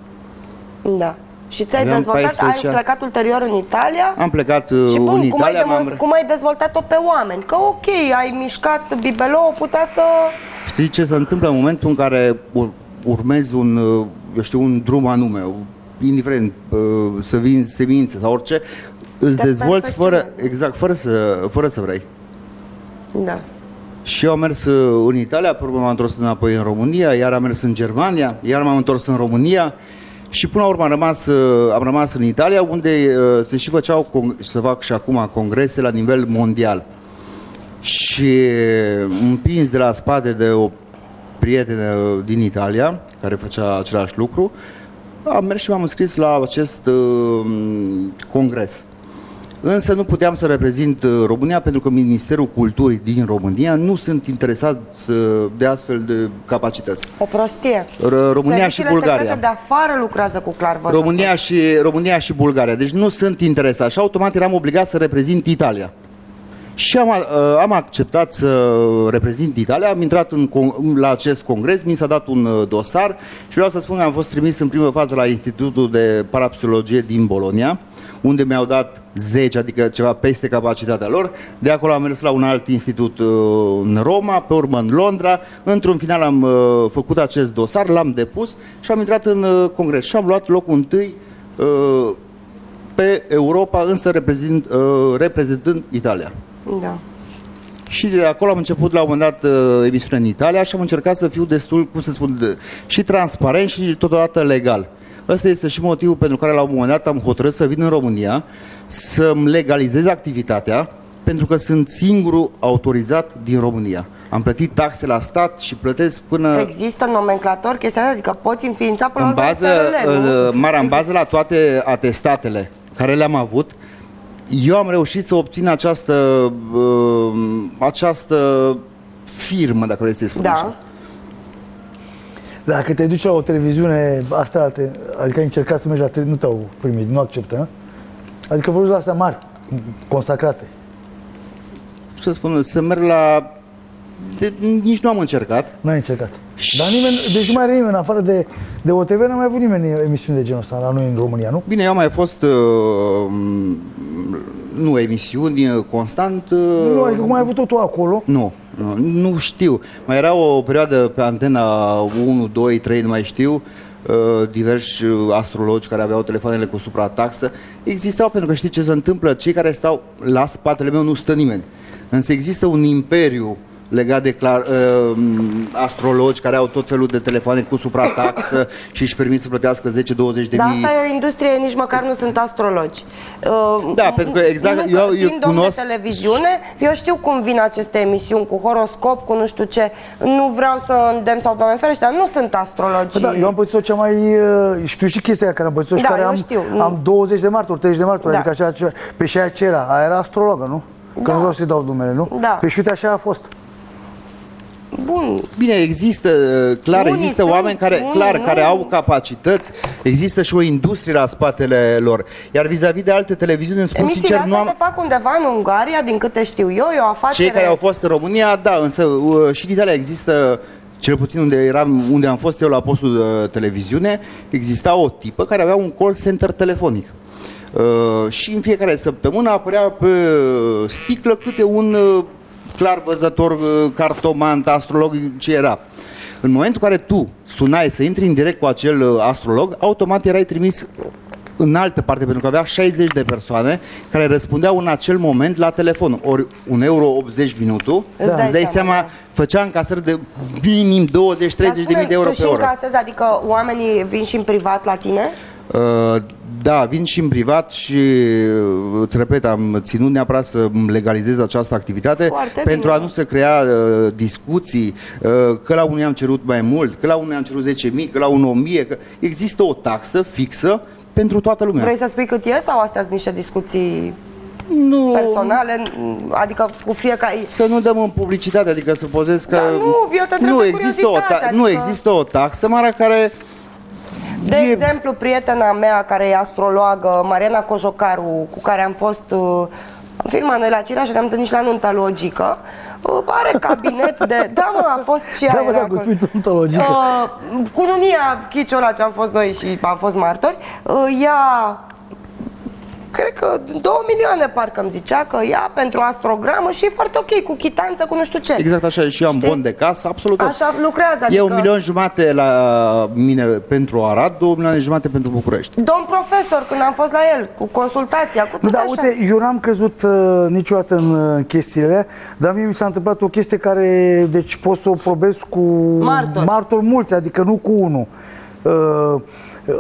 Da. Și ți-ai Aveam dezvoltat, 14 ai ani. plecat ulterior în Italia? Am plecat uh, și bun, în cum, ai Italia, m-am... demonstra- cum ai dezvoltat-o pe oameni? Că ok, ai mișcat bibelou, putea să... Știi ce se întâmplă în momentul în care ur- urmezi un, uh, eu știu, un drum anume, indiferent uh, să vinzi semințe sau orice, îți Te dezvolți fără, perfecționezi. exact, fără să, fără să vrei. Da. Și eu am mers uh, în Italia, pe urmă m-am întors înapoi în România, iar am mers în Germania, iar m-am întors în România și până la urmă am rămas, uh, am rămas în Italia, unde uh, se și făceau, con- se fac și acum congrese la nivel mondial. Și împins de la spate de o prietenă din Italia, care făcea același lucru, am mers și m-am înscris la acest uh, congres. Însă nu puteam să reprezint uh, România pentru că Ministerul Culturii din România nu sunt interesați uh, de astfel de capacități. O prostie. R- România și Serviciile Bulgaria. secrete de afară lucrează cu clar văzător. România și, România și Bulgaria. Deci nu sunt interesați și automat eram obligat să reprezint Italia. Și am, uh, am acceptat să reprezint Italia, am intrat în, con- la acest congres, mi s-a dat un uh, dosar și vreau să spun că am fost trimis în primă fază la Institutul de Parapsihologie din Bologna, unde mi-au dat 10, adică ceva peste capacitatea lor. De acolo am mers la un alt institut uh, în Roma, pe urmă în Londra. Într-un final am uh, făcut acest dosar, l-am depus și am intrat în uh, congres și am luat locul întâi uh, pe Europa, însă reprezint, uh, reprezentând Italia. Da. Și de acolo am început la un moment dat uh, emisiunea în Italia și am încercat să fiu destul, cum să spun, de, și transparent și totodată legal. Ăsta este și motivul pentru care la un moment dat am hotărât să vin în România, să-mi legalizez activitatea, pentru că sunt singurul autorizat din România. Am plătit taxe la stat și plătesc până Există nomenclator chestia asta, adică poți înființa până în la urmă bază, SRL, nu? uh, Mara, în bază la toate atestatele care le-am avut, eu am reușit să obțin această, uh, această firmă, dacă vreți să-i spun Da. așa. Dacă te duci la o televiziune, astea alte, adică ai încercat să mergi la televiziune, nu te-au primit, nu acceptă, Adică vor la astea mari, consacrate. Să spun, să merg la... De, nici nu am încercat. Nu ai încercat. Dar nimeni, deci nu mai are nimeni, în afară de, de OTV, n-a mai avut nimeni emisiuni de genul ăsta la noi în România, nu? Bine, eu am mai fost, uh, nu, emisiuni uh, constant. Uh, Nu, adică cum ai avut totul acolo, Nu, nu, nu știu. Mai era o perioadă pe antena 1, 2, 3, nu mai știu, uh, diversi uh, astrologi care aveau telefoanele cu suprataxă. Existau pentru că știi ce se întâmplă? Cei care stau la spatele meu nu stă nimeni. Însă există un imperiu legat de clar, uh, astrologi care au tot felul de telefoane cu suprataxă și își permit să plătească 10-20 de Dar mii. asta e o industrie, nici măcar nu sunt astrologi. Uh, Da, pentru că exact, nu, eu- eu fiind om cunosc- de televiziune, eu știu cum vin aceste emisiuni cu horoscop, cu nu știu ce. Nu vreau să îndemn sau doamne ferește, dar nu sunt astrologii. Da, eu am pățit-o cea mai... uh, Știu și chestia aia care am pățit-o și Da, care eu am, știu. am 20 de martori, 30 de martori, Da. adică așa ceva. Pe și aia ce era? Aia era astrologă, nu? Că Da. nu vreau să-i dau numele, nu? Da. Pe și uite așa a fost. Bun. Bine, există, clar, Unii există sunt, oameni care, unii clar, nu. care au capacități, există și o industrie la spatele lor. Iar vis-a-vis de alte televiziuni, îmi spun Emisiile sincer, astea nu am... se fac undeva în Ungaria, din câte știu eu, e o afacere... Cei care au fost în România, da, însă uh, și în Italia există, cel puțin unde, eram, unde am fost eu la postul de televiziune, exista o tipă care avea un call center telefonic. Uh, și în fiecare săptămână apărea pe sticlă câte un uh, clar văzător, uh, cartomant, astrolog, ce era. În momentul în care tu sunai să intri în direct cu acel uh, astrolog, automat erai trimis în altă parte, pentru că avea 60 de persoane care răspundeau în acel moment la telefon. Ori un euro 80 minutul, Îți dai îți dai seama, seama, făcea încasări de minim 20-30 Dar de mii de euro tu pe și oră. încasezi, adică oamenii vin și în privat la tine? Uh, Da, vin și în privat și uh, îți repet, am ținut neapărat să legalizez această activitate Foarte pentru bine. a nu se crea uh, discuții uh, că la unii am cerut mai mult, că la unii am cerut 10.000, că la unul 1.000, că există o taxă fixă pentru toată lumea. Vrei să spui cât e sau astea sunt niște discuții nu, personale? Adică cu fiecare... să nu dăm în publicitate, adică să pozez că Dar nu, eu te întreb nu de există o curiozitate, nu adică- există o taxă mare care De e- exemplu, prietena mea care e astrologă, Mariana Cojocaru, cu care am fost uh, am filmat noi la Cireș și ne-am întâlnit și la nunta logică, uh, are cabinet de... Da, mă, a fost și ea. Da, mă, era da, cu acolo. spiritul nunta logică. Uh, cununia chiciul ăla ce am fost noi și am fost martori, uh, ea cred că 2 milioane parcă îmi zicea că ia pentru astrogramă și e foarte ok, cu chitanță, cu nu știu ce. exact așa și eu am Știi? bon de casă, absolut tot. Așa lucrează, E adică... un milion jumate la mine pentru Arad, două milioane jumate pentru București. Domn profesor, când am fost la el, cu consultația, cu Nu, tot da, așa. uite, eu n-am crezut uh, niciodată în uh, chestiile alea, dar mie mi s-a întâmplat o chestie care, deci pot să o probez cu Martori. martori mulți, adică nu cu unul. Uh,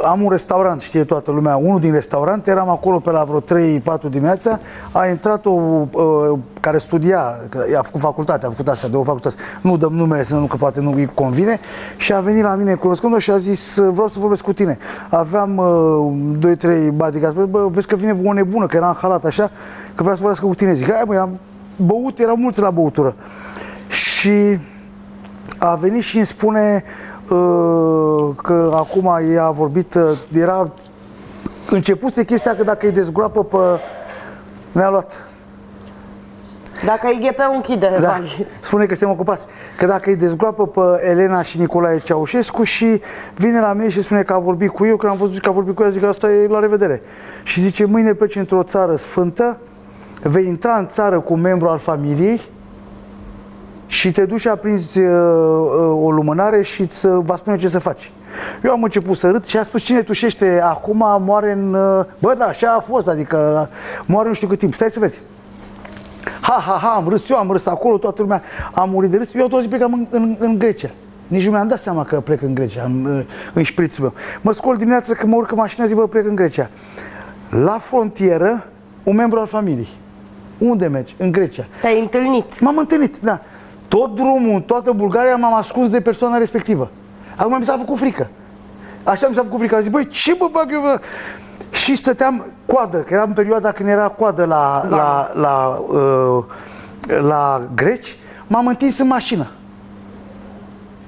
am un restaurant, știe toată lumea, unul din restaurante, eram acolo pe la vreo 3-4 dimineața, a intrat o uh, care studia, că a făcut facultate, a făcut asta, de o facultate, nu dăm numele, să nu că poate nu îi convine, și a venit la mine cunoscându-o și a zis, vreau să vorbesc cu tine. Aveam uh, 2-3 bodyguards, bă, bă, vezi că vine o nebună, că era în halat așa, că vrea să vorbească cu tine. Zic, hai bă, eram băut, erau mulți la băutură. Și a venit și îmi spune uh, că acum ea a vorbit, uh, era începuse chestia că dacă îi dezgroapă pe... Ne-a luat. Dacă e pe închide, Da. vai. Spune că suntem ocupați. Că dacă îi dezgroapă pe Elena și Nicolae Ceaușescu și vine la mine și spune că a vorbit cu eu, când am văzut că a vorbit cu ea, zic că asta e la revedere. Și zice, mâine pleci într-o țară sfântă, vei intra în țară cu un membru al familiei și te duci și aprinzi uh, uh, o lumânare și îți uh, va spune ce să faci. Eu am început să râd și a spus cine tușește acum moare în... uh, Bă, da, așa a fost, adică moare nu știu cât timp. Stai să vezi. Ha, ha, ha, am râs eu, am râs acolo, toată lumea a murit de râs. Eu tot zi plecam în, în, în Grecia. Nici nu mi-am dat seama că plec în Grecia, în, în șprițul meu. Mă scol dimineața că mă urcă mașina, zic, bă, plec în Grecia. La frontieră, un membru al familiei. Unde mergi? În Grecia. Te-ai întâlnit. M-am întâlnit, da. Tot drumul, în toată Bulgaria m-am ascuns de persoana respectivă. Acum mi s-a făcut frică. Așa mi s-a făcut frică. Am zis, băi, ce mă bag eu, bă? Și stăteam coadă, că era în perioada când era coadă la, Da. la, la, uh, la greci, m-am întins în mașină.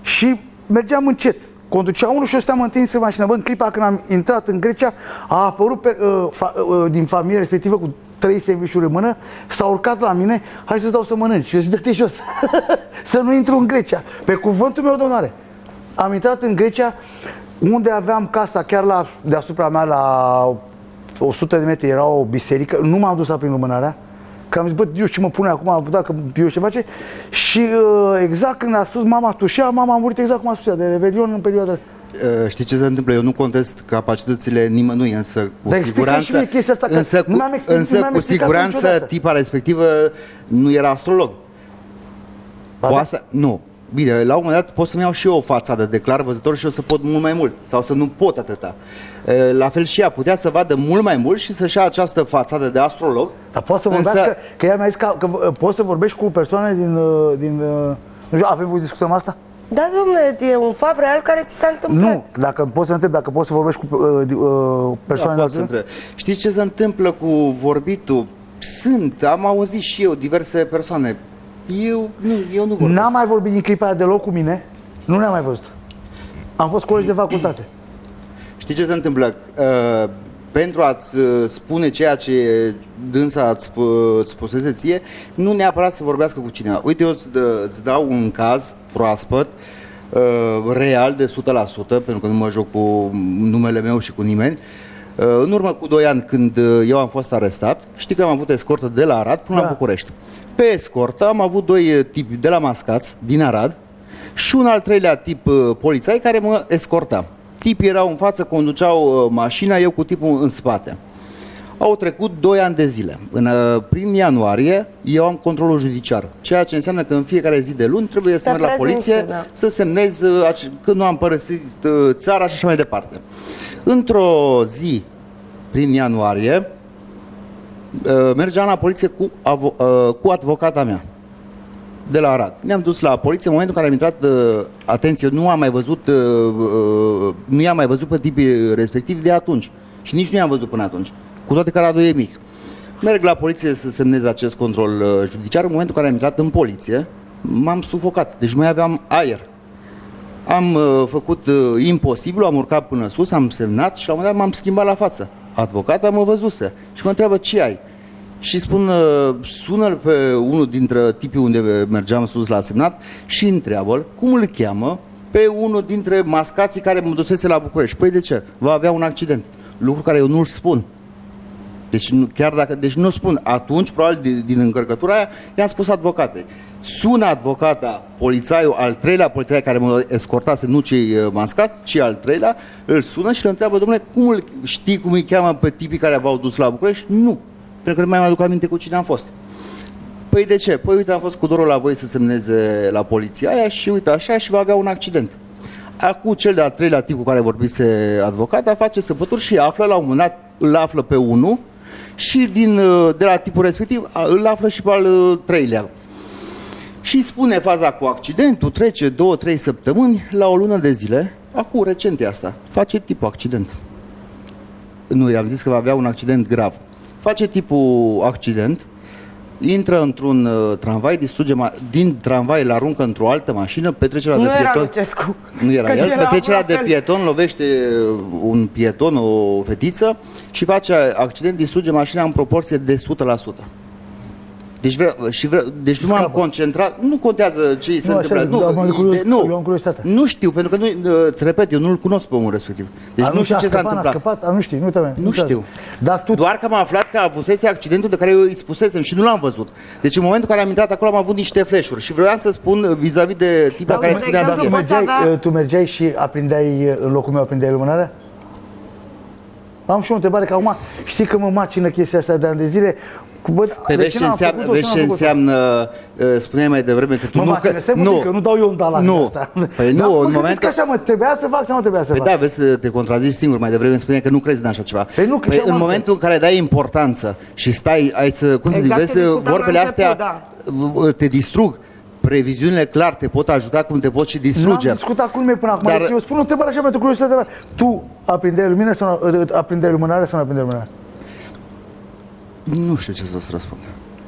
Și mergeam încet. Conducea unul și eu stăteam întins în mașină. Bă, în clipa când am intrat în Grecia, a apărut pe, uh, fa, uh, din familie respectivă cu trei serviciuri în mână, s-a urcat la mine, hai să-ți dau să mănânci. Și eu zic, dă-te jos, să nu intru în Grecia. Pe cuvântul meu de onoare. Am intrat în Grecia, unde aveam casa chiar la, deasupra mea, la 100 de metri, era o biserică. Nu m-am dus prin lumânarea, că am zis, bă, eu ce mă pune acum, dacă eu ce face. Și uh, exact când a spus mama tușea, mama a murit exact cum a spus ea, de revelion în perioada... Uh, Știi ce se întâmplă? Eu nu contest capacitățile nimănui, însă cu Dar explică-mi și siguranță, mie chestia asta, că însă, nu cu, mi-am explicat- însă nu mi-am cu explicat siguranță niciodată. tipa respectivă nu era astrolog. Ba Cu da. asta, nu. Bine, la un moment dat pot să-mi iau și eu o fațadă de clar văzător și eu să pot mult mai mult sau să nu pot atâta. E, La fel și ea putea să vadă mult mai mult și să-și ia această fațadă de astrolog. Dar poți să Însă- vorbească, că ea mi-a zis că, că uh, poți să vorbești cu persoane din... uh, din uh, nu știu, avem voi discutăm asta? Da, domnule, e un fapt real care ți s-a întâmplat. Nu, dacă poți să întreb, dacă poți să vorbești cu uh, di- uh, persoane Da, de pot să alții? întreb. Știți ce se întâmplă cu vorbitul? Sunt, am auzit și eu diverse persoane. Eu nu, eu nu vorbesc. N-am mai vorbit din clipa aia deloc cu mine, nu ne-am mai văzut. Am fost colegi de facultate. Știi ce se întâmplă? Uh, pentru a-ți uh, spune ceea ce dânsa îți, sp- îți spusese ție, nu neapărat să vorbească cu cineva. Uite, eu îți, dă- îți dau un caz proaspăt, uh, real de 100%, pentru că nu mă joc cu numele meu și cu nimeni. Uh, în urmă cu 2 ani, când uh, eu am fost arestat, știi că am avut escortă de la Arad până Da. la București. Pe escortă am avut doi uh, tipi de la Mascați, din Arad, și un al treilea tip uh, polițai care mă escorta. Tipii erau în față, conduceau uh, mașina, eu cu tipul în spate. Au trecut 2 ani de zile. În, uh, prin ianuarie eu am controlul judiciar, ceea ce înseamnă că în fiecare zi de luni trebuie să Te merg la prezinți, poliție da. să semnez uh, ace- că nu am părăsit uh, țara și așa mai departe. Într-o zi, prin ianuarie, uh, mergeam la poliție cu, avo- uh, cu advocata mea de la Arad. Ne-am dus la poliție în momentul în care am intrat, uh, atenție, nu am mai văzut, uh, uh, nu i-am mai văzut pe tipii respectiv de atunci. Și nici nu i-am văzut până atunci. Cu toate că Radu e mic. Merg la poliție să semnez acest control uh, judiciar. În momentul în care am intrat în poliție, m-am sufocat. Deci nu mai aveam aer. Am uh, făcut uh, imposibil, am urcat până sus, am semnat și la un moment dat m-am schimbat la față. Advocata mă văzuse și mă întreabă ce ai. Și spun, uh, sună-l pe unul dintre tipii unde mergeam sus la semnat și întreabă cum îl cheamă pe unul dintre mascații care mă dusese la București. Păi de ce? Va avea un accident. Lucru care eu nu-l spun. Deci nu, chiar dacă, deci nu spun, atunci, probabil din, din încărcătura aia, i-am spus advocatei. Sună advocata, polițaiul, al treilea polițai care mă escortase, nu cei uh, mascați, ci al treilea, îl sună și îl întreabă, domnule, cum îl, știi cum îi cheamă pe tipii care v-au dus la București? Nu, pentru că nu mai mi-aduc aminte cu cine am fost. Păi de ce? Păi uite, am fost cu dorul la voi să semneze la poliția aia și uite așa și va avea un accident. Acum cel de-al treilea tip cu care vorbise advocata face săpături și află la un moment dat, îl află pe unul și din, uh, de la tipul respectiv a- îl află și pe al uh, treilea. Și spune faza cu accidentul, trece două, trei săptămâni, la o lună de zile, acum recent e asta, face tipul accident. Nu, i-am zis că va avea un accident grav. Face tipul accident, intră într-un uh, tramvai, distruge ma- din tramvai îl aruncă într-o altă mașină, petrecerea Nu de era pieton. Lucescu. Nu era Că el, era petrecerea la de fel. pieton lovește uh, un pieton, o fetiță și face accident, distruge mașina în proporție de 100%. Deci, vreau, și vreau, deci nu m-am Scapă. concentrat, nu contează ce îi se Nu, așa, întâmplă. dar am curios- de- nu, eu am curiozitate. nu știu, pentru că nu, uh, îți repet, eu nu-l cunosc pe omul respectiv. Deci A, nu știu a ce s-a scăpat, întâmplat. A scăpat, a, nu știi, nu te Nu știu. Dar tu, Doar că am aflat că avusese accidentul de care eu îi spusesem și nu l-am văzut. Deci în momentul în care am intrat acolo am avut niște flash-uri și vreau să spun vis-a-vis de tipa Dar care uite, spunea de dar tu ție. exemplu, mergeai, poți avea- uh, tu mergeai și aprindeai, uh, în locul meu aprindeai lumânarea? Am și o întrebare, că acum știi că mă macină chestia asta de ani de zile. Cu, bă, Pe de vezi ce n-am înseamnă, făcut-o, vezi ce ce n-am făcut-o? înseamnă uh, spuneai mai devreme că tu Mă nu... macină, stai puțin, că nu dau eu un talan Nu. asta. Păi Dar nu, mă în gândesc moment că așa mă, trebuia să fac sau nu trebuia să Păi fac? da, vezi să te contrazici singur mai devreme, îmi spuneai că nu crezi în așa ceva. Păi nu, că păi și-am în am momentul în care dai importanță și stai, ai să, cum să Exact zic, ce vezi, discutam vorbele la astea început, v- te distrug. Previziunile clar te pot ajuta cum te pot și distruge. N-am discutat cu nimeni până acum, Dar- deci eu spun o întrebare așa pentru curiozitate. mea. Tu aprindeai lumină sau nu- aprindeai lumânarea sau nu aprindeai lumânarea? Nu știu ce să-ți răspund.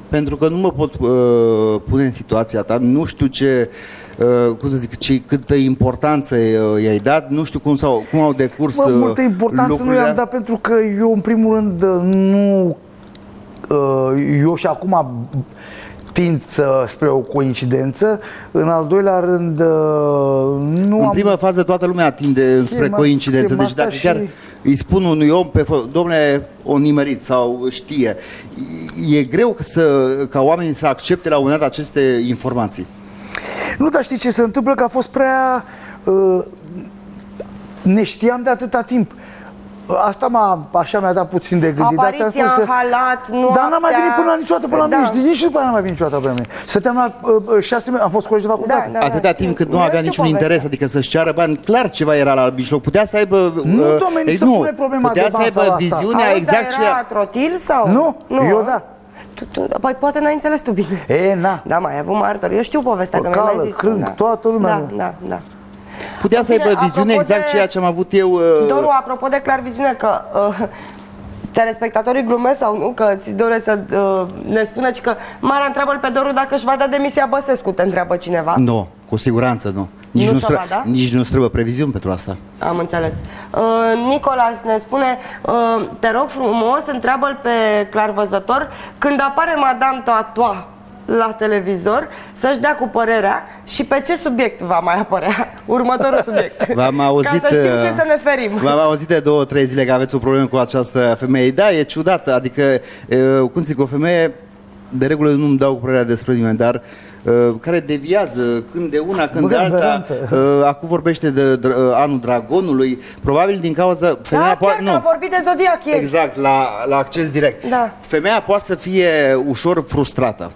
Pentru că nu mă pot uh, pune în situația ta, nu știu ce, uh, cum să zic, ce, câtă importanță uh, i-ai dat, nu știu cum, s-au, cum au decurs Mă, uh, multă importanță nu lucrurile. i-am dat pentru că eu, în primul rând, nu... uh, Eu și acum tind să, spre o coincidență. În al doilea rând, uh, nu În am... primă fază toată lumea atinde spre Schema- coincidență. schema Deci dacă asta chiar și- îi spun unui om pe fă- domnule, o nimerit sau știe, e greu să, ca oamenii să accepte la un moment dat aceste informații. Nu, dar știi ce se întâmplă? Că a fost prea... Uh, ne știam de atâta timp. Asta m-a, așa mi-a dat puțin de gândit. dar ți-am Apariția spus în să- halat, nu Dar n-am mai venit până la niciodată până la da. mine. Știi, nici după aia n-am mai venit niciodată pe mine. Stăteam la uh, uh, șase mei, am fost colegi de facultate. Da, da. Atâta timp cât nu Eu avea știu niciun povestea. interes, adică să-și ceară bani, clar ceva era la mijloc. Putea să aibă... Nu, uh, domnule, ei, nici să pune problema putea de să bani sau aibă asta. viziunea Auzi, exact dar ce... era trotil sau? Nu, eu a? da. Tu, tu, păi poate n-ai înțeles tu bine. E, na. Da, mai ai avut martori. Eu știu povestea, că mi-ai Cală, mai zis. crânc, da. toată lumea. Da, da, da. Putea să Bine, aibă viziune apropo exact de- ceea ce am avut eu... uh, Doru, apropo de clar viziune, că uh, telespectatorii glumesc sau nu, că ți doresc să uh, ne spună ci că Mara întreabă pe Doru dacă își va da demisia Băsescu, te întreabă cineva. Nu, cu siguranță nu. Nici Nu nu, se stră- va da? nici nu trebuie previziuni pentru asta. Am înțeles. Uh, Nicolas ne spune, uh, te rog frumos, întreabă-l pe clarvăzător, când apare Madame Toatoa la televizor, să-și dea cu părerea și pe ce subiect va mai apărea următorul subiect. V-am auzit, Ca să știm uh, când să ne ferim. V-am auzit de două, trei zile că aveți o problemă cu această femeie. Da, e ciudat, adică, uh, cum zic, o femeie, de regulă nu-mi dau cu părerea despre nimeni, dar uh, care deviază când de una, când de Bă, alta. aberantă. Uh, acum vorbește de dr- uh, anul dragonului, probabil din cauza... Femeia Da, chiar că a nu, vorbit de Zodiac ieri. exact, la, la acces direct. Da. Femeia poate să fie ușor frustrată.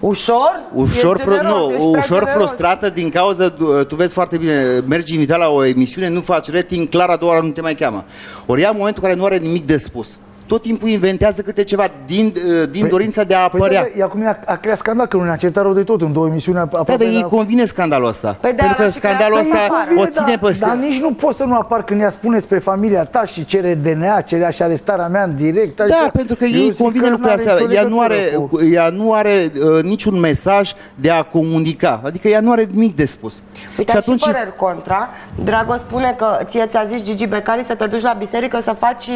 Ușor? Ușor, E fru- generos, nu, ești prea ușor generos. frustrată din cauza, tu, tu vezi foarte bine, mergi invitat la o emisiune, nu faci rating, clar a doua oară nu te mai cheamă. Ori ea în momentul în care nu are nimic de spus. Tot timpul inventează câte ceva din, uh, din dorința de a apărea. Păi, da, acum a, a creat scandal că nu ne-a certat rău de tot în două emisiuni. da, aproape dar îi la- convine scandalul ăsta. Păi de Pentru că aia și scandalul creează ăsta afară. o ține da, pe Dar nici nu poți să nu apar când ea spune spre familia ta și cere DNA, cere și arestarea mea în direct. Da, adică pentru că eu ei zic convine că lucrurile n-are astea. nicio Ea nu are, legătură cu- ea nu are uh, niciun mesaj de a comunica. Adică ea nu are nimic de spus. Uite, și atunci... și păreri contra. Dragoș spune că ție ți-a zis Gigi Becali să te duci la biserică să faci,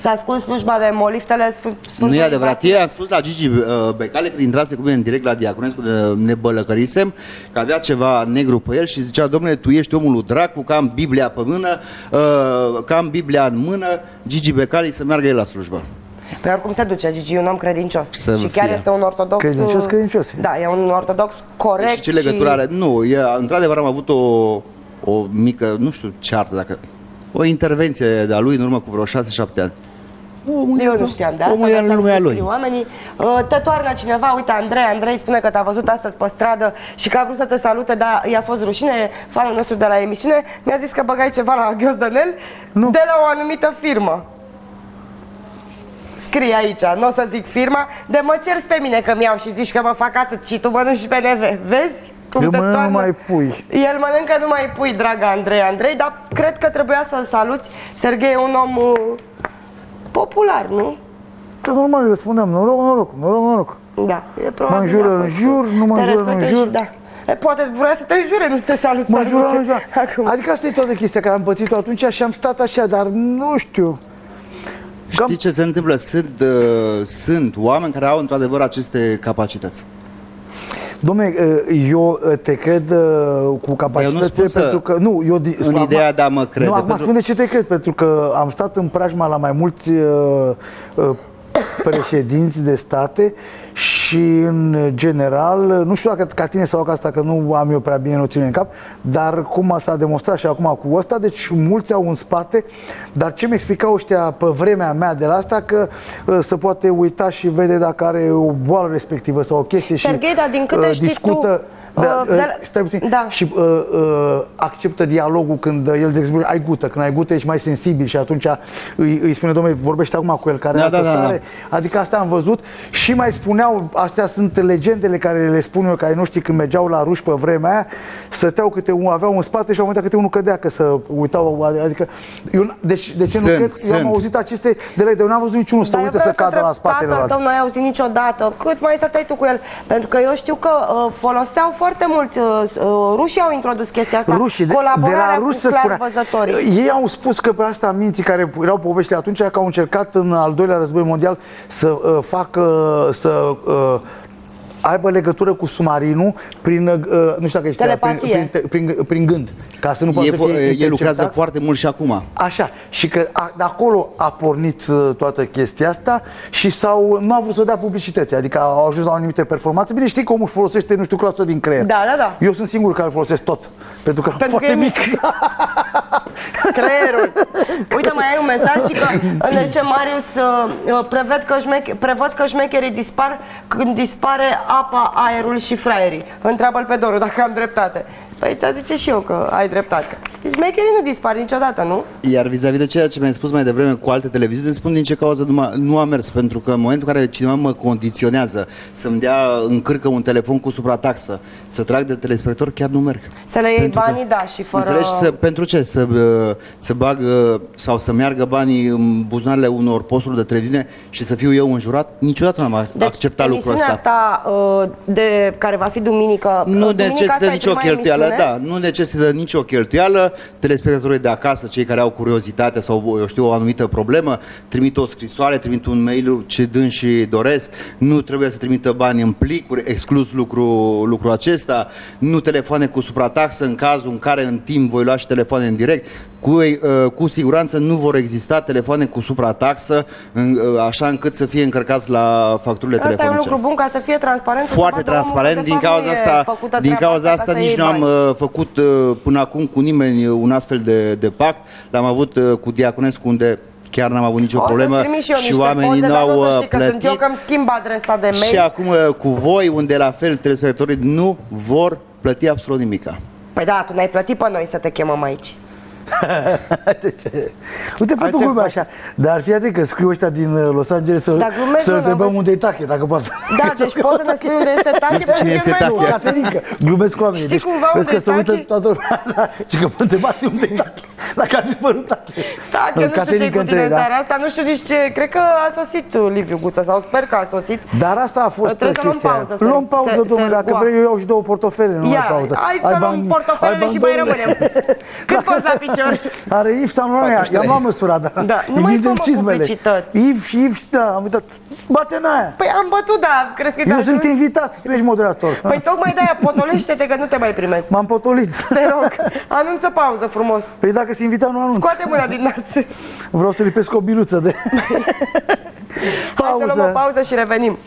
să asculti slujba de moliftele Sfânt, Nu Sfântului e adevărat. Vasile. Ei am spus la Gigi uh, Becale când intrase cu mine în direct la Diaconescu de ne bălăcărisem că avea ceva negru pe el și zicea, domnule, tu ești omul lui Dracu, că am Biblia pe mână, uh, că am Biblia în mână, Gigi Becali să meargă el la slujbă. Păi oricum se duce, Gigi e un om credincios. Să și fie. chiar este un ortodox... Credincios, credincios. Da, e un ortodox corect și ce legătură are? Nu, e, într-adevăr am avut o, o mică, nu știu, ceartă, dacă, o intervenție de-a lui în urmă cu vreo 6-7 ani. Omul Eu e- nu știam de asta, Omul e dar în ți-am lumea spus lui. și Oamenii, uh, te toarnă cineva, uite Andrei, Andrei spune că te-a văzut astăzi pe stradă și că a vrut să te salute, dar i-a fost rușine, fanul nostru de la emisiune, mi-a zis că băgai ceva la Ghiozdănel Nu. de la o anumită firmă. Scrie aici, nu o să zic firma, de mă cerți pe mine că mi-au și zici că mă fac atât și tu mănânci și PNV. Vezi? Cum Eu te mănânc toarnă? numai pui. El mănâncă numai pui, dragă Andrei Andrei, dar cred că trebuia să-l saluți. Serghei e un om uh, popular, nu? Da, normal, îi răspundeam, noroc, noroc, noroc, noroc. Da, e probabil. Mă înjură a în fost- jur, nu mă Te înjură în respectă jur. și- Da. E, poate vrea să te înjure, nu să te salut. Mă salut. jură, mă jură. Acum. Adică asta e toată chestia care am pățit-o atunci și am stat așa, dar nu știu. Știi ce se întâmplă? Sunt, uh, sunt oameni care au într-adevăr aceste capacități. Dom'le, eu uh, te cred uh, cu capacitățile spun să- pentru că... Nu, eu... di- În acum- ideea de a mă crede, Nu, acum pentru- spun de ce te cred, pentru că am stat în preajma la mai mulți uh, uh, președinți de state și în general, nu știu dacă ca tine sau ca asta, că nu am eu prea bine noțiune în cap, dar cum s-a demonstrat și acum cu ăsta, deci mulți au în spate, dar ce mi explicau ăștia pe vremea mea de la asta, că uh, se poate uita și vede dacă are o boală respectivă sau o chestie și Serghei, dar din câte uh, știți discută, tu, da, uh, de la- stai puțin, Da. și uh, uh, acceptă dialogul când el, de exemplu, ai gută, când ai gută ești mai sensibil și atunci îi, îi spune, domnule, vorbește acum cu el care Da, are da, da, da. stare. Adică asta am văzut și mai spuneau, astea sunt legendele care le spun eu, care nu știi când mergeau la ruși pe vremea aia, stăteau câte unul, aveau în spate și la un moment dat câte unul cădea, că să uitau, adică, eu, deci, de ce nu Sunt, cred? Eu am sunt. auzit aceste de la eu n-am văzut niciunul să Dar eu uite vreau să cadă la întreb, spatele tatăl ăla. tău nu ai auzit niciodată. Cât mai să stai tu cu el? Pentru că eu știu că uh, foloseau foarte mult, uh, uh, rușii au introdus chestia asta, Rușii, de, de colaborarea la ruși cu se spunea. clarvăzătorii. Ei au spus că pe asta minții care erau povești atunci că au încercat în al doilea război mondial să uh, facă, să uh, aibă legătură cu submarinul prin, uh, nu știu dacă ești prin, Telepatie. prin, prin, prin, gând, ca să nu poată E, să fie fo- e lucrează interceptat. foarte mult și acum. Așa, și că a, de acolo a pornit uh, toată chestia asta și s-au, nu a vrut să dea publicități, adică au ajuns la o anumită performanță. Bine, știi că omul folosește, nu știu, clasă din creier. Da, da, da. Eu sunt singurul care îl folosesc tot, pentru că, Pentru că foarte e mic. mic. Creierul. Uite, mai ai un mesaj și că ne zice Marius, uh, prevăd că, șmech, prevăd că șmecherii dispar când dispare apa, aerul și fraierii. Întreabă-l pe Doru dacă am dreptate. Păi ți zice și eu că ai dreptate. Deci șmecherii nu dispar niciodată, nu? Iar vis-a-vis de ceea ce mi-ai spus mai devreme cu alte televiziuni, îți spun din ce cauză nu, m-a- nu a mers. Pentru că în momentul în care cineva mă condiționează să-mi dea în cârcă un telefon cu suprataxă, să trag de telespector, chiar nu merg. Să le iei Pentru că- banii, da, și fără... Înțelegi? Să, pentru ce? Să, uh, să bag uh, sau să meargă banii în buzunarele unor posturi de televiziune și să fiu eu înjurat? Niciodată n-am Deci, acceptat lucrul emisiunea ăsta. ta uh, de, care va fi duminică, Nu duminica necesită asta e nicio prima cheltuială, emisiune? da, nu necesită nicio cheltuială. Telespectatorii de acasă, cei care au curiozitate sau, eu știu, o anumită problemă, trimit o scrisoare, trimit un mail ce dâns și doresc, nu trebuie să trimită bani în plicuri, exclus lucru, lucrul acesta, nu telefoane cu suprataxă în cazul în care în timp voi lua și telefoane în direct, cu, uh, cu siguranță nu vor exista telefoane cu suprataxă, în, uh, așa încât să fie încărcați la facturile Asta e un telefonice lucru bun ca să fie transparent. să foarte vadă omul că, transparent. de Din fapt, cauza nu e asta, făcută din treaba cauza ca asta să nici iei nu am bani. uh, făcut uh, până acum cu nimeni uh, un astfel de, de pact. L-am avut uh, cu Diaconescu unde chiar n-am avut nicio O să-ți problemă trimit și eu niște oamenii poze, dar n-au nu o să uh, știi că sunt eu plătit. că îmi schimb adresa de mail. Și acum uh, cu voi, unde la fel telespectatorii nu vor plăti absolut nimica. Păi da, tu ne-ai plătit pe noi să te chemăm aici. Uite, fă tu Altceva. glume așa. Dar fii atent că scriu ăștia din uh, Los Angeles să, Da, glumesc, să nu, întrebăm n-am unde e Tache, dacă poate să... Da, deci poți să ne spui unde este Tache? Nu știu cine este Pentru că e mai Tache. bun. Caterinca, glumesc cu oamenii. Știi cumva vezi unde că e se uită Tache? toată lumea, da, și că mă întrebați unde e Tache, dacă a dispărut Tache. Tache, nu știu ce Caterinca cu tine între în ei, seara asta, nu știu nici ce, cred că a sosit uh, Liviu Guța sau sper că a sosit. Dar asta a fost Trebuie să luăm chestia. pauză, să- luăm pauză, să- domnule, să dacă goa. vrei, eu iau și două portofele, nu mai Ia, pauză. hai Ai să luăm bani- portofelele ai și bani, mai domnule? rămânem. Cât poți la picior? Are Yves Saint Laurent, 43. i-am luat măsura, da. Da, nu Îi mai vindem fă, mă, cizmele. publicități. Yves, Yves, da, am uitat. Bate în aia. Păi am bătut, da, crezi că te Eu sunt ajut? invitat, tu ești moderator. Păi tocmai de-aia potolește-te că nu te mai primesc. M-am potolit. Te rog, anunță pauză frumos. Păi dacă sunt invitat, nu anunț. Scoate mâna din nas. Vreau să lipesc o biluță de... Hai să luăm o pauză și revenim.